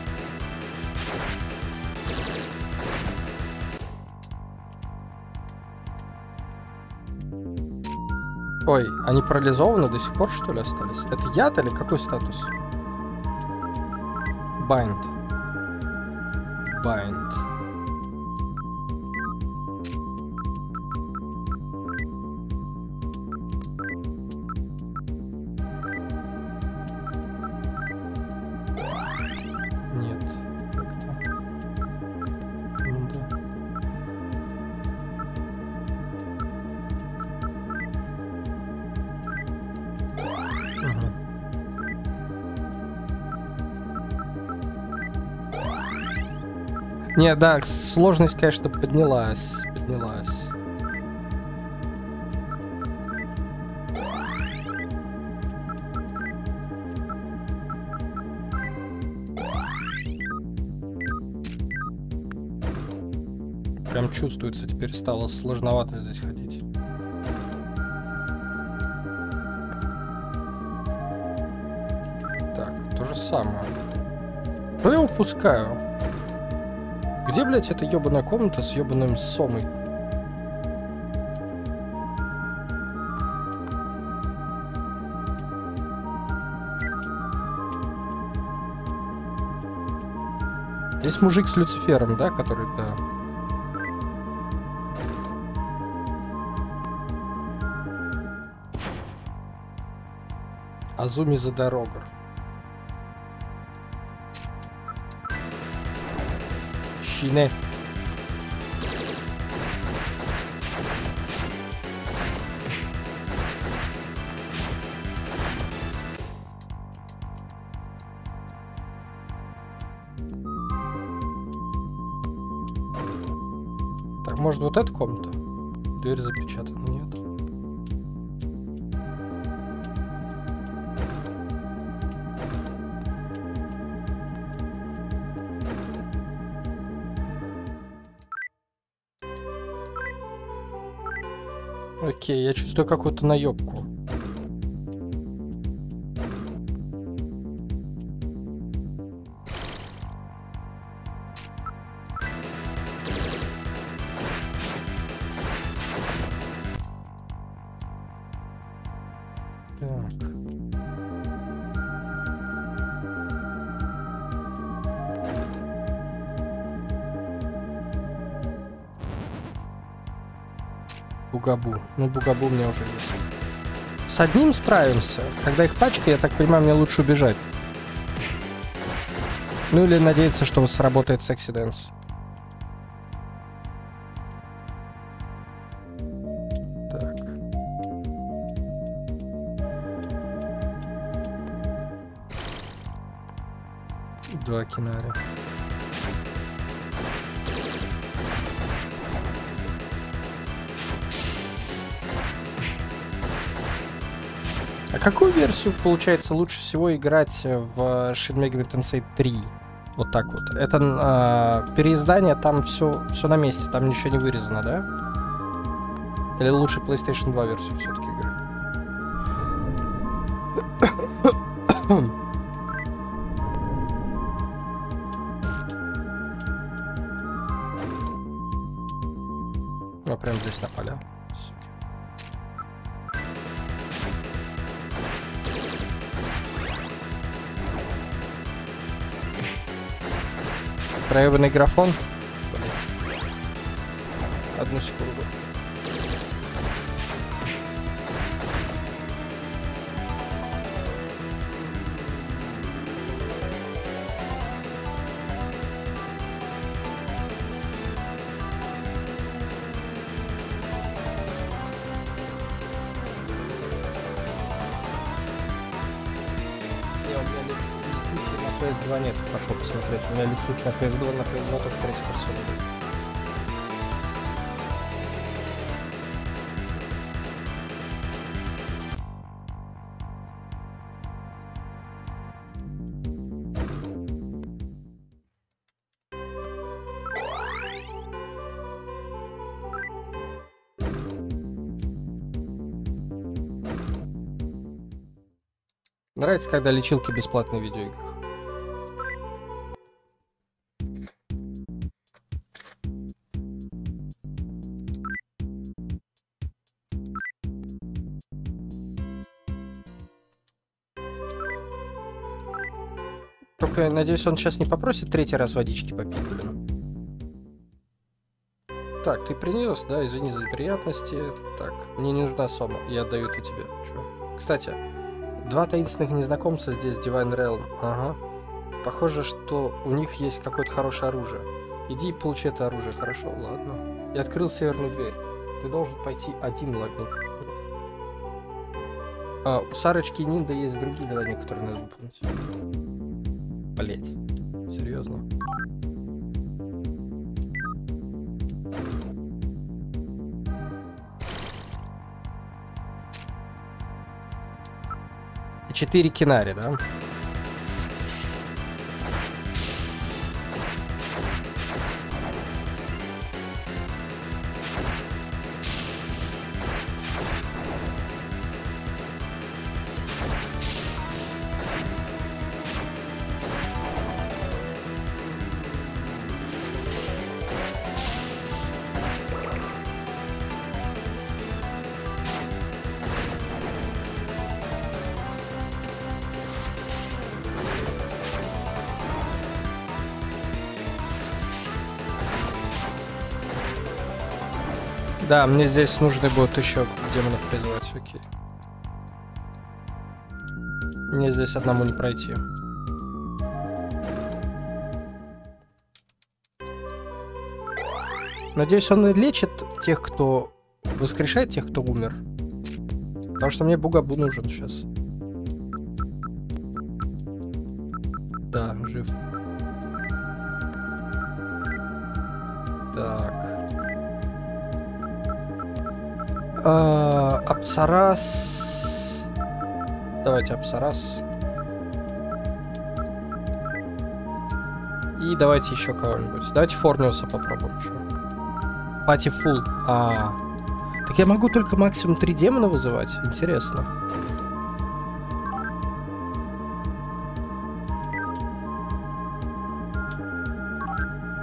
Ой, они парализованы до сих пор, что ли, остались? Это яд или какой статус? Bind. Bind. Не, да, сложность, конечно, поднялась. Поднялась. Прям чувствуется, теперь стало сложновато здесь ходить. Так, то же самое. Что я упускаю? Где, блядь, эта ебаная комната с ебаным сомой? Здесь мужик с Люцифером, да, который, да. Азуми за дорогор. Щине. Так, может вот эта комната? Окей, я чувствую какую-то Бугабу. Ну, Бугабу у меня уже есть. С одним справимся. Когда их пачка, я так понимаю, мне лучше убежать. Ну или надеяться, что сработает sexy dance. Так. Два кинаря. А какую версию, получается, лучше всего играть в Shin Megami Tensei 3? Вот так вот. Это э, переиздание, там все, все на месте, там ничего не вырезано, да? Или лучше PlayStation 2 версию все-таки играть? Ну, прям здесь на поля. Проебанный графон. Одну секунду. 3. У меня лицуч на PS было, на PS2 только третья персона. Нравится, когда лечилки бесплатные видеоигры. Надеюсь, он сейчас не попросит третий раз водички попить, блин. Так, ты принес, да, извини за неприятности. Так, мне не нужна сома, я отдаю это тебе. Чё? Кстати, Два таинственных незнакомца здесь, Divine Realm. Ага. Похоже, что у них есть какое-то хорошее оружие. Иди и получи это оружие, хорошо? Ладно. Я открыл северную дверь. Ты должен пойти один лагнуть. А, у Сарочки и Нинда есть другие задания, которые надо выполнить. Блять. Серьезно? Четыре кинари, да? Да, мне здесь нужны будут еще демонов призывать, окей. Мне здесь одному не пройти. Надеюсь, он и лечит тех, кто... Воскрешает тех, кто умер. Потому что мне Бугабу нужен сейчас. Апсарас. Давайте Апсарас. И давайте еще кого-нибудь. Давайте Форниуса попробуем. Чё? Пати фул. А. Так я могу только максимум три демона вызывать? Интересно.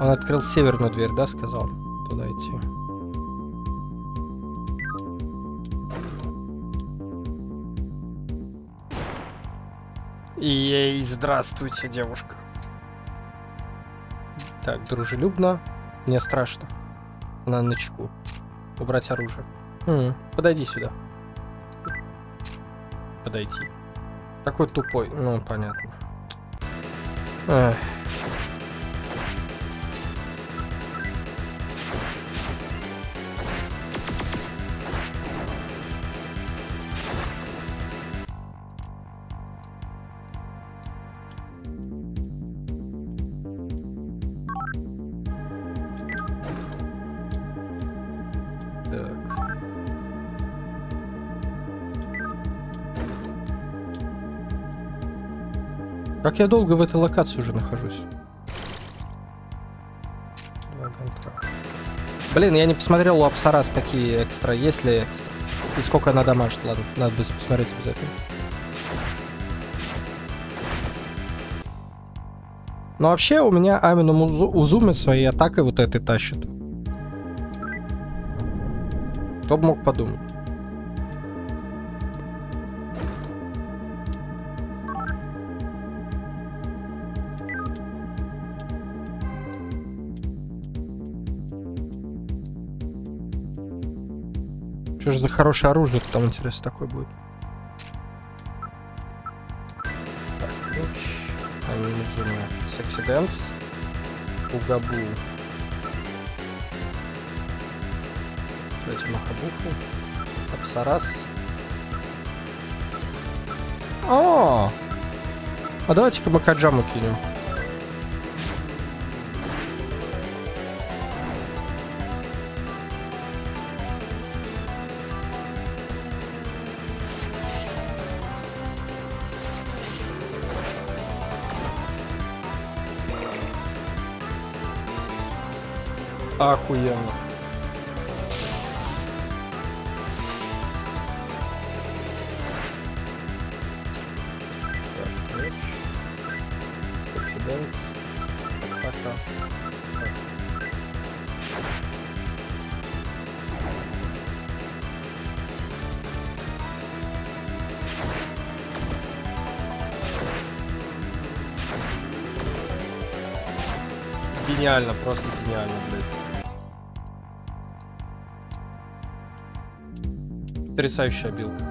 Он открыл северную дверь, да, сказал? Туда идти. Ей, здравствуйте, девушка. Так, дружелюбно. Мне страшно. Она на чеку. Убрать оружие. М, Подойди сюда. Подойти. Такой тупой. Ну, понятно. Эх. Как я долго в этой локации уже нахожусь? Два. Блин, я не посмотрел у Апсарас, какие экстра, есть ли экстра. И сколько она дамажит, ладно, надо будет посмотреть обязательно. Но вообще у меня Амину Узуми своей атакой вот этой тащит. Кто бы мог подумать. Же за хорошее оружие там, интересно, такое будет? Так. Секси Дэнс. Угабу. Дайте Махабуфу. Апсарас. О! А давайте-ка мы Каджаму кинем. Охуенно. Так, меч. Секси Дэнс. Атака. Так. Гениально, просто Потрясающая билка.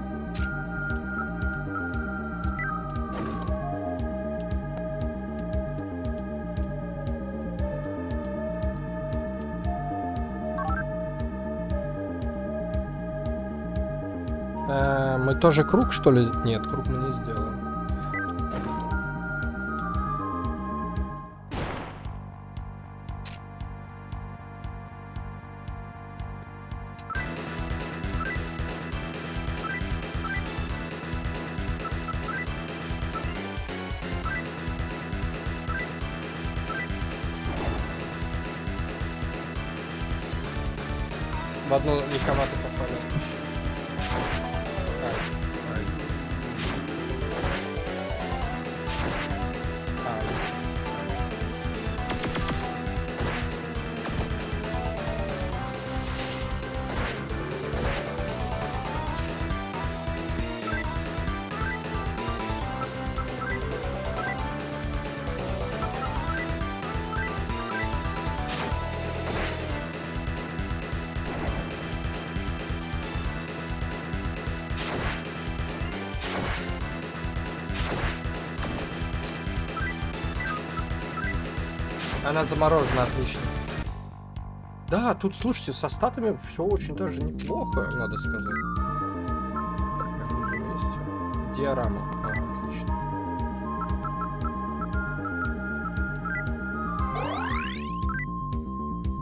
Э, Мы тоже круг, что ли? Нет, круг мы не сделаем. Она заморожена, отлично. Да, тут, слушайте, со статами все очень даже неплохо, надо сказать. Диорама. А, отлично.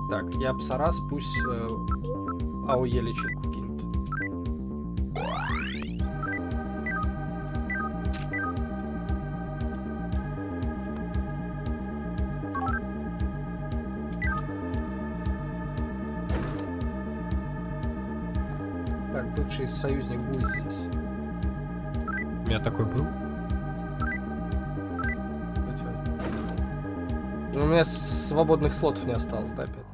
Так, я Псарас, пусть э, АОЕ лечилку Так, лучший союзник будет здесь. У меня такой был. Ну, у меня свободных слотов не осталось, да, опять?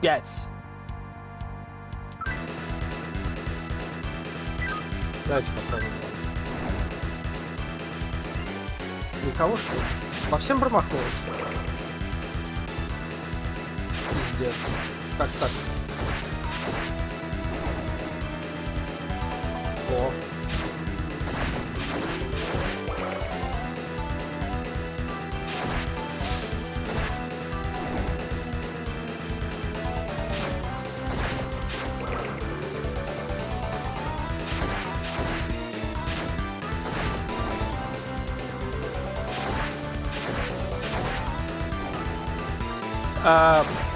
Пять. Давайте попробуем. Никого, что ли? По всем промахнулся? Пиздец. Как так? О.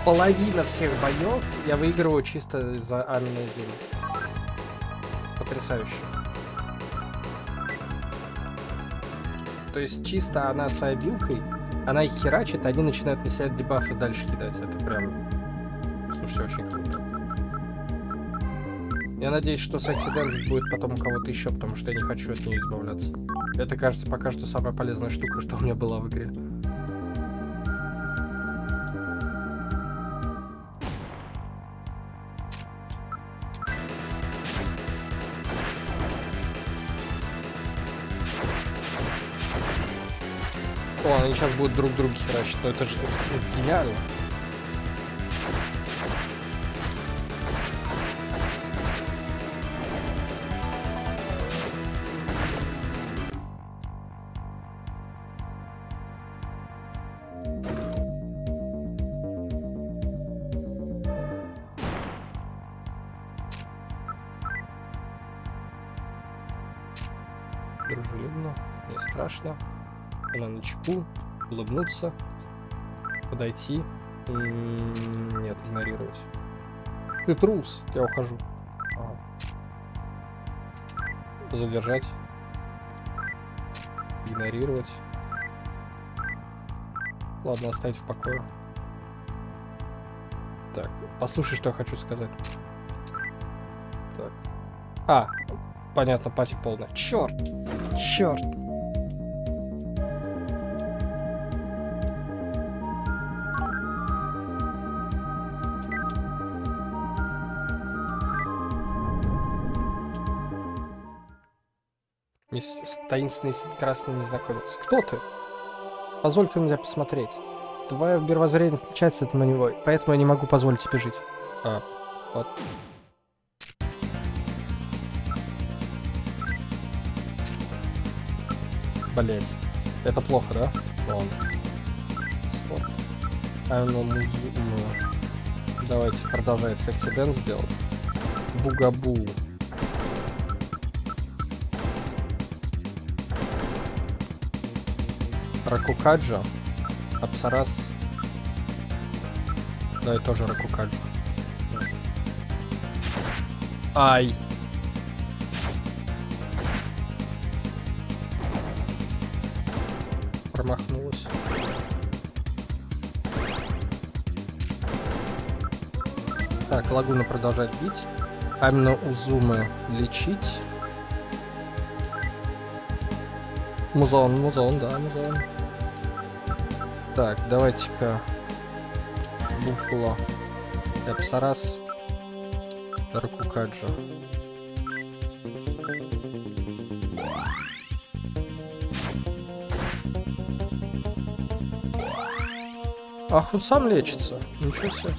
половина всех боев я выигрываю чисто Амина Зима. Потрясающе. То есть чисто она своей билкой, она их херачит, они начинают на себя дебафы дальше кидать. Это прям... Слушайте, очень круто. Я надеюсь, что секси Дэнс будет потом у кого-то еще, потому что я не хочу от нее избавляться. Это, кажется, пока что самая полезная штука, что у меня была в игре. Они сейчас будут друг друга херачить, но это же это, это гениально. Улыбнуться, подойти. М, Нет, игнорировать. Ты трус, я ухожу. Ага. Задержать. Игнорировать. Ладно, оставить в покое. Так, послушай, что я хочу сказать. Так. А, понятно, пати полная. Черт! Черт! Таинственный красный незнакомец. Кто ты? Позволь-ка тебя посмотреть. Твое мировоззрение отличается от моего, поэтому я не могу позволить тебе жить. А, вот. Блять. Это плохо, да? Вон. Давайте продолжать sexy dance делать. Бугабу. Ракукаджа. Апсарас. Давай тоже Ракукаджа. Ай. Промахнулась. Так, Лагуна продолжает бить. Амина Узумы лечить. Музон, музон, да, музон. Так, давайте-ка Буффало. Эпсарас. Ракукаджа. Ах, он сам лечится. Ничего себе.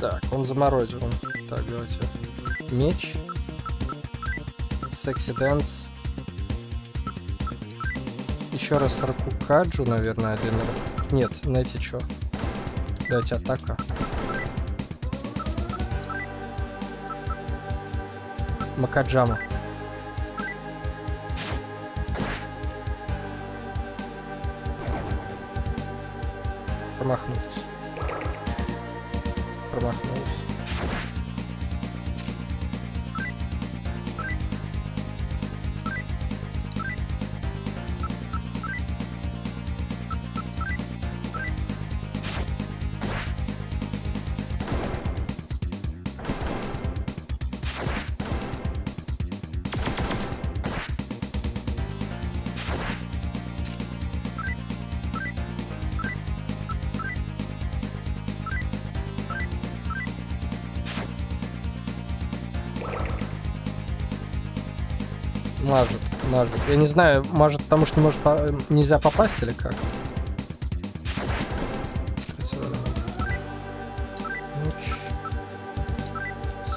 Так, он заморозил. Так, давайте. Меч. Секси Дэнс. Еще раз Ракукаджу, наверное, один. Нет, знаете что? Давайте атака. Макаджама. Промахнулась. Я не знаю, может, потому что не может нельзя попасть или как? Меч.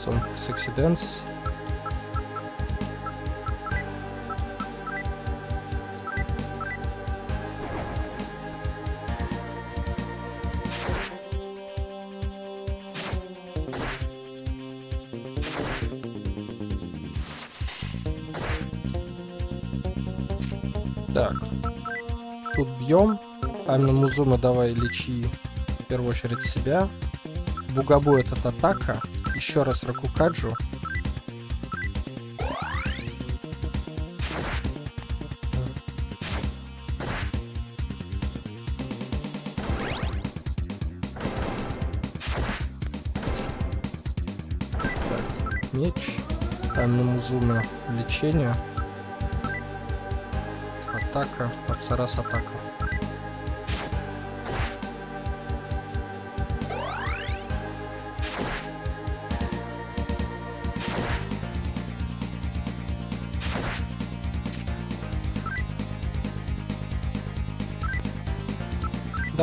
Сон секси Амина Музума давай лечи в первую очередь себя. Бугабу этот атака. Еще раз Ракукаджу. Так, меч. Амина Музума лечение. Атака. Апсарас атака.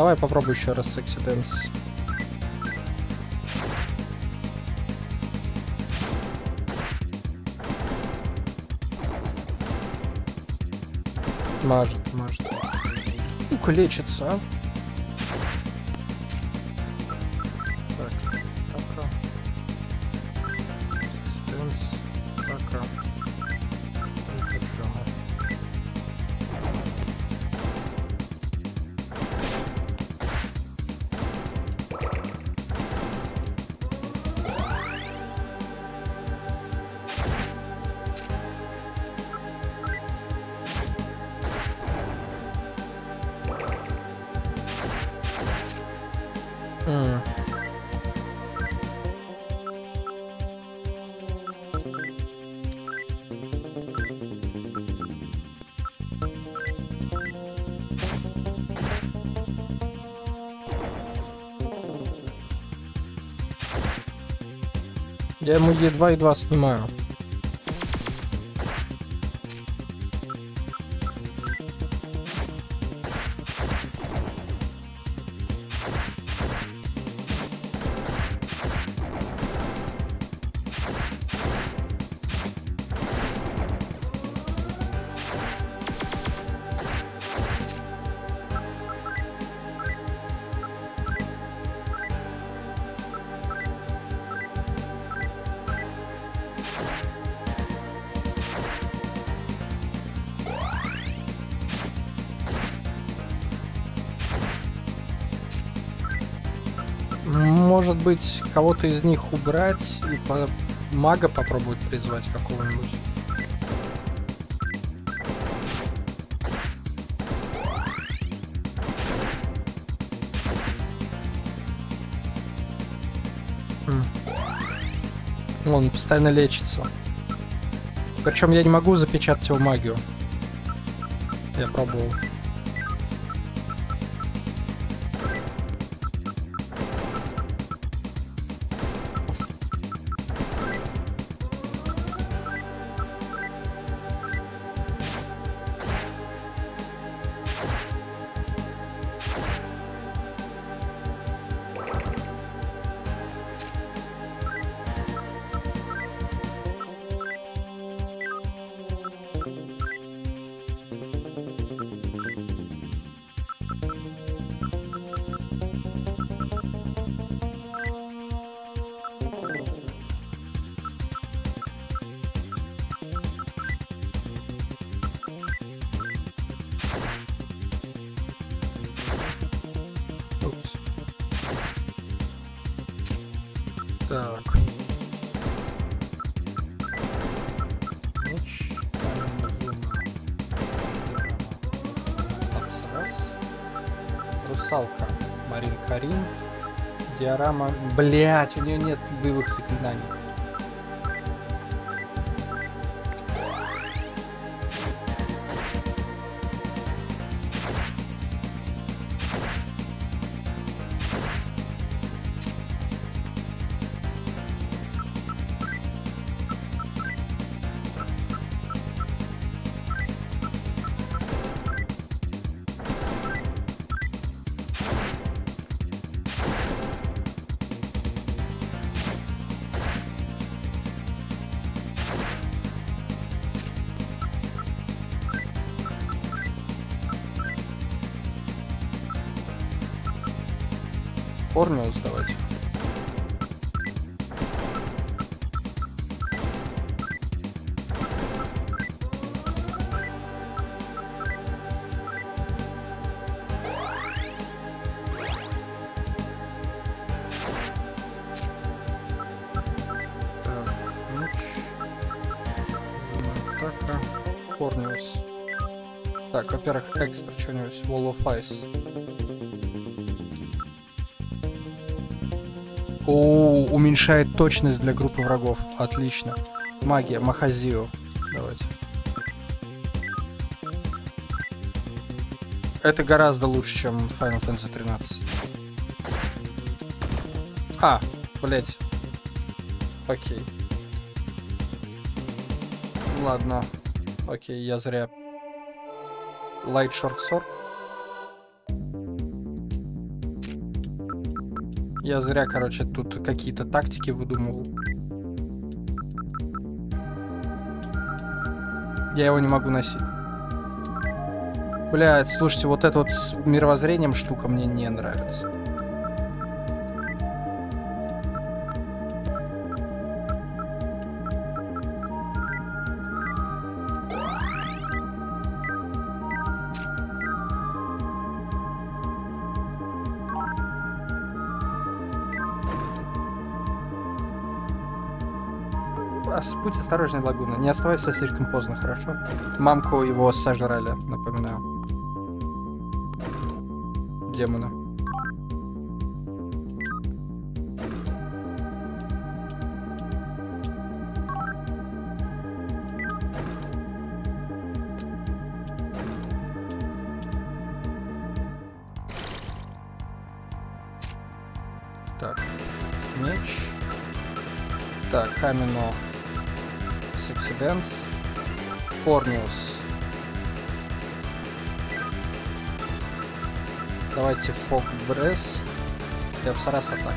Давай попробуй еще раз sexy dance. Мажет, мажет. Ну-ка лечится, а. Я ему едва-едва снимаю. Быть, кого-то из них убрать и по- мага попробовать призвать какого-нибудь. Он постоянно лечится. Причем я не могу запечатать его магию. Я пробовал. Так. Русалка. Марин Карин. Диорама. Блять, у нее нет боевых заклинаний. Во-первых, экстра что-нибудь. Wall of Ice. О, уменьшает точность для группы врагов. Отлично. Магия, Махазио. Давайте. Это гораздо лучше, чем Final Fantasy 13. А, блять. Окей. Ладно. Окей, я зря. Light Short Sword. Я зря, короче, тут какие-то тактики выдумывал. Я его не могу носить. Блядь, слушайте, вот это вот с мировоззрением штука мне не нравится. Осторожней, Лагуна. Не оставайся слишком поздно, хорошо? Мамку его сожрали, напоминаю. Демона. Так, меч. Так, Камино. Секси Дэнс. Корниус. Давайте Фок Бресс. И Апсарас Атак.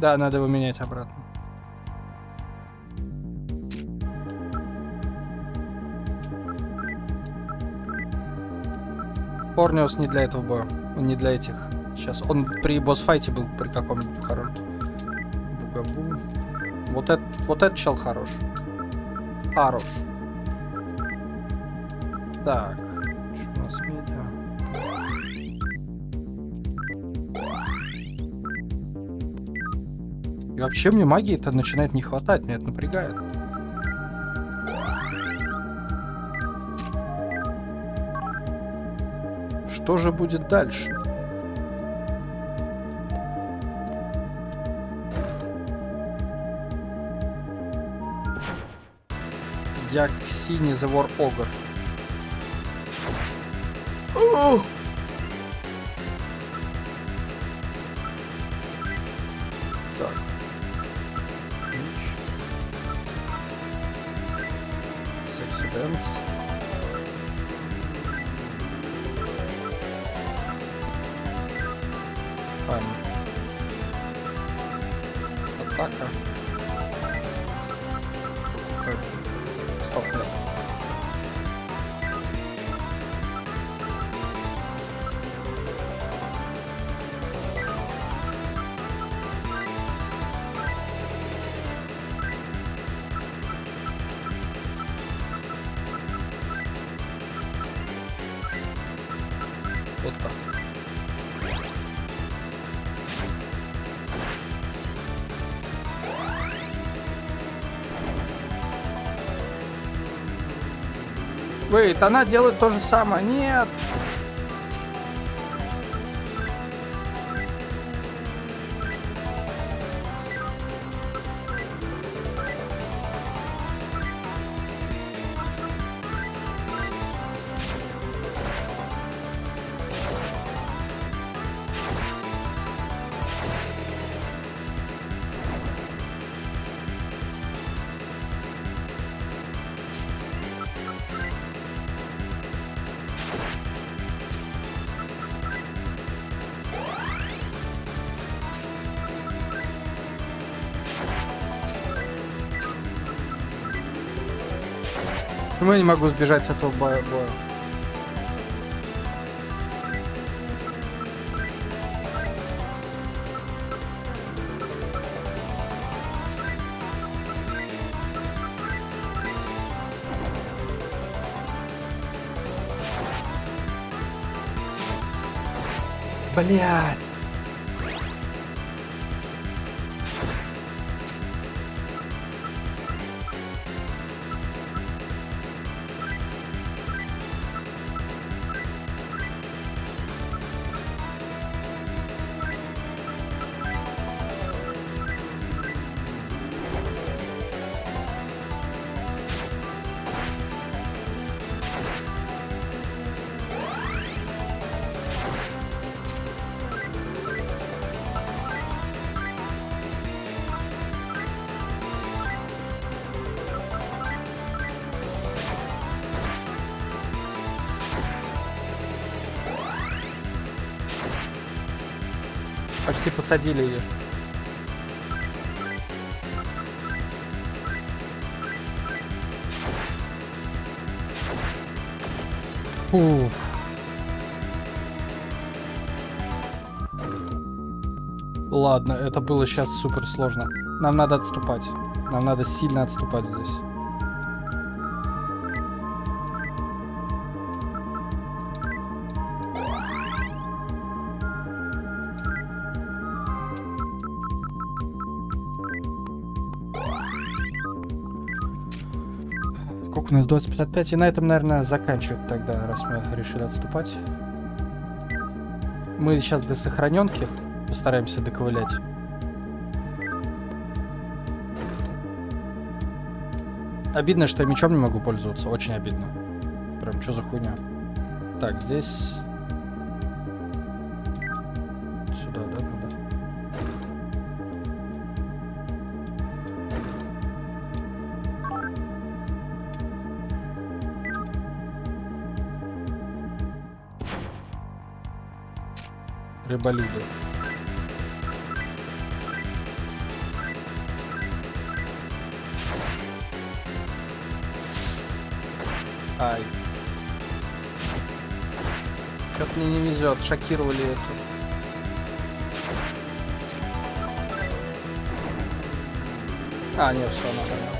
Да, надо его менять обратно. Орниус не для этого боя. Он не для этих. Сейчас. Он при босс-файте был при каком-нибудь хорошем. Вот этот, вот этот чел хорош. Хорош. Так. Вообще мне магии-то начинает не хватать, меня это напрягает. Что же будет дальше? Як синий завор огр. Ух! Вейт, она делает то же самое. Нет. Почему я не могу сбежать с этого боя? боя? Блять. Посадили ее. Фух. Ладно, это было сейчас супер сложно. Нам надо отступать. Нам надо сильно отступать здесь. Сколько у нас? 20.55. И на этом, наверное, заканчивать тогда, раз мы решили отступать. Мы сейчас до сохраненки постараемся доковылять. Обидно, что я мечом не могу пользоваться. Очень обидно. Прям, что за хуйня? Так, здесь... Рыболюды. Ай. Что-то мне не везет. Шокировали эту. А, нет, все, нормально.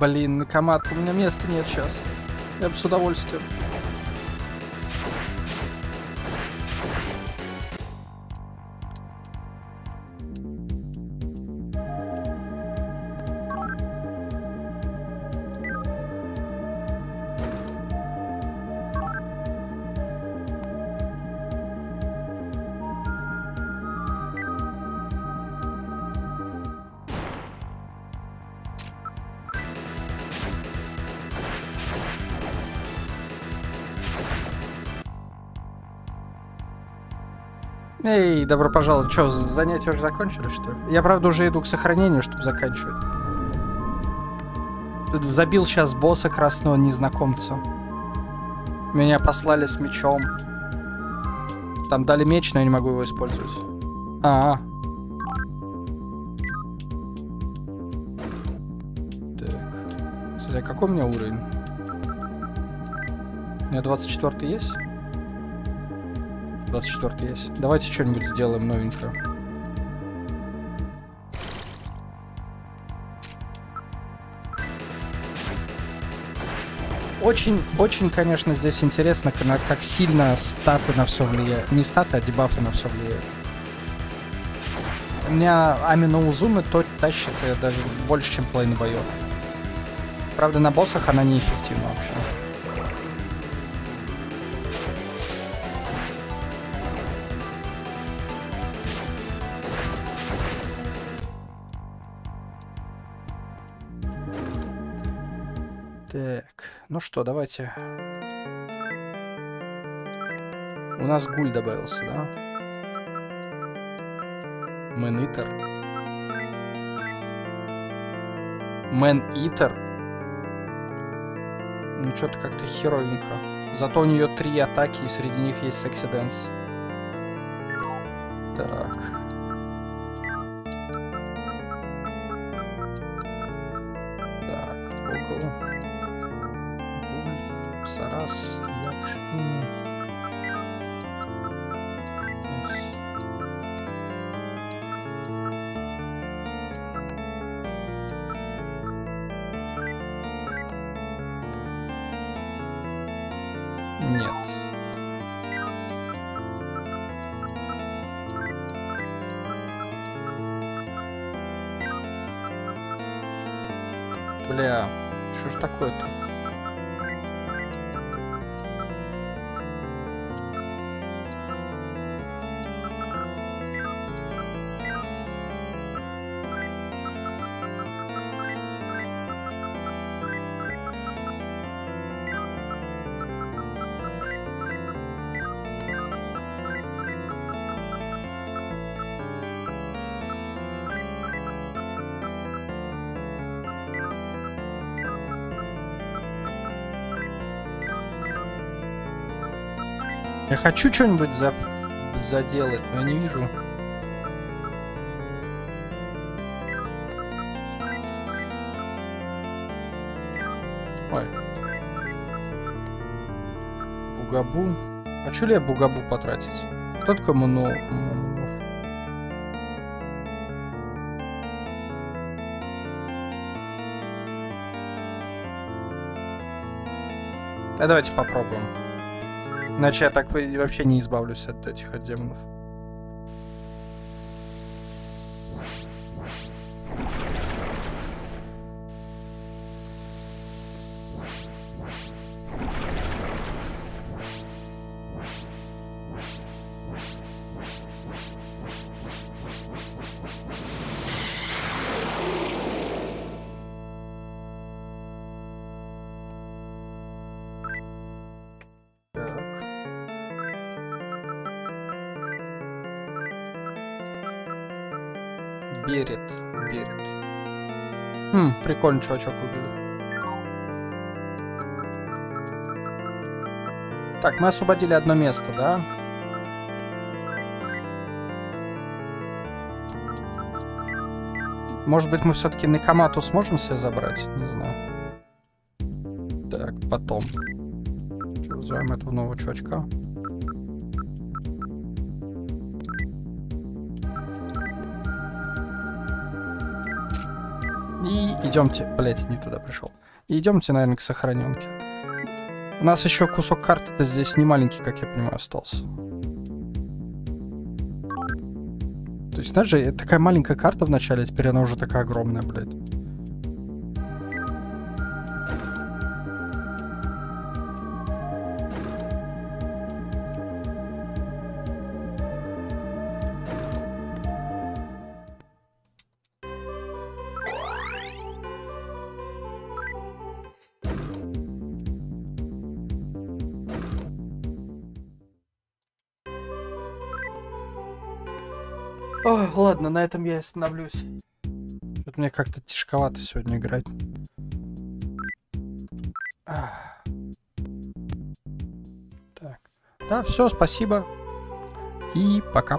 Блин, на комат, у меня места нет сейчас. Я бы с удовольствием. Добро пожаловать. Что, занятия уже закончили, что ли? Я, правда, уже иду к сохранению, чтобы заканчивать. Забил сейчас босса красного незнакомца. Меня послали с мечом. Там дали меч, но я не могу его использовать. А, -а. Так. Кстати, а какой у меня уровень? У меня 24 есть? 24 есть. Давайте что-нибудь сделаем новенькое. Очень, очень, конечно, здесь интересно, как сильно статы на все влияют. Не статы, а дебафы на все влияют. У меня Амина Узумы то тащит даже больше, чем половина боев. Правда, на боссах она неэффективна вообще. Что, давайте. У нас гуль добавился, да? Мэн Итер. Мэн Итер. Ну, что-то как-то херовенько. Зато у нее три атаки, и среди них есть секси Я хочу что-нибудь за... заделать, но не вижу. Ой. Бугабу. Хочу ли я бугабу потратить? Кто такой Ману... А давайте попробуем. Иначе я так вообще не избавлюсь от этих от демонов. Прикольный чувачок. Так, мы освободили одно место, да? Может быть, мы все-таки Некомату сможем себе забрать? Не знаю. Так, потом. Вызываем этого нового чувачка. Идемте... Блять, не туда пришел. Идемте, наверное, к сохраненке. У нас еще кусок карты-то здесь не маленький, как я понимаю, остался. То есть, знаешь же, такая маленькая карта в начале, а теперь она уже такая огромная, блядь. Ладно, на этом я остановлюсь. Что-то мне как-то тяжковато сегодня играть. Так. Да, все, спасибо. И пока.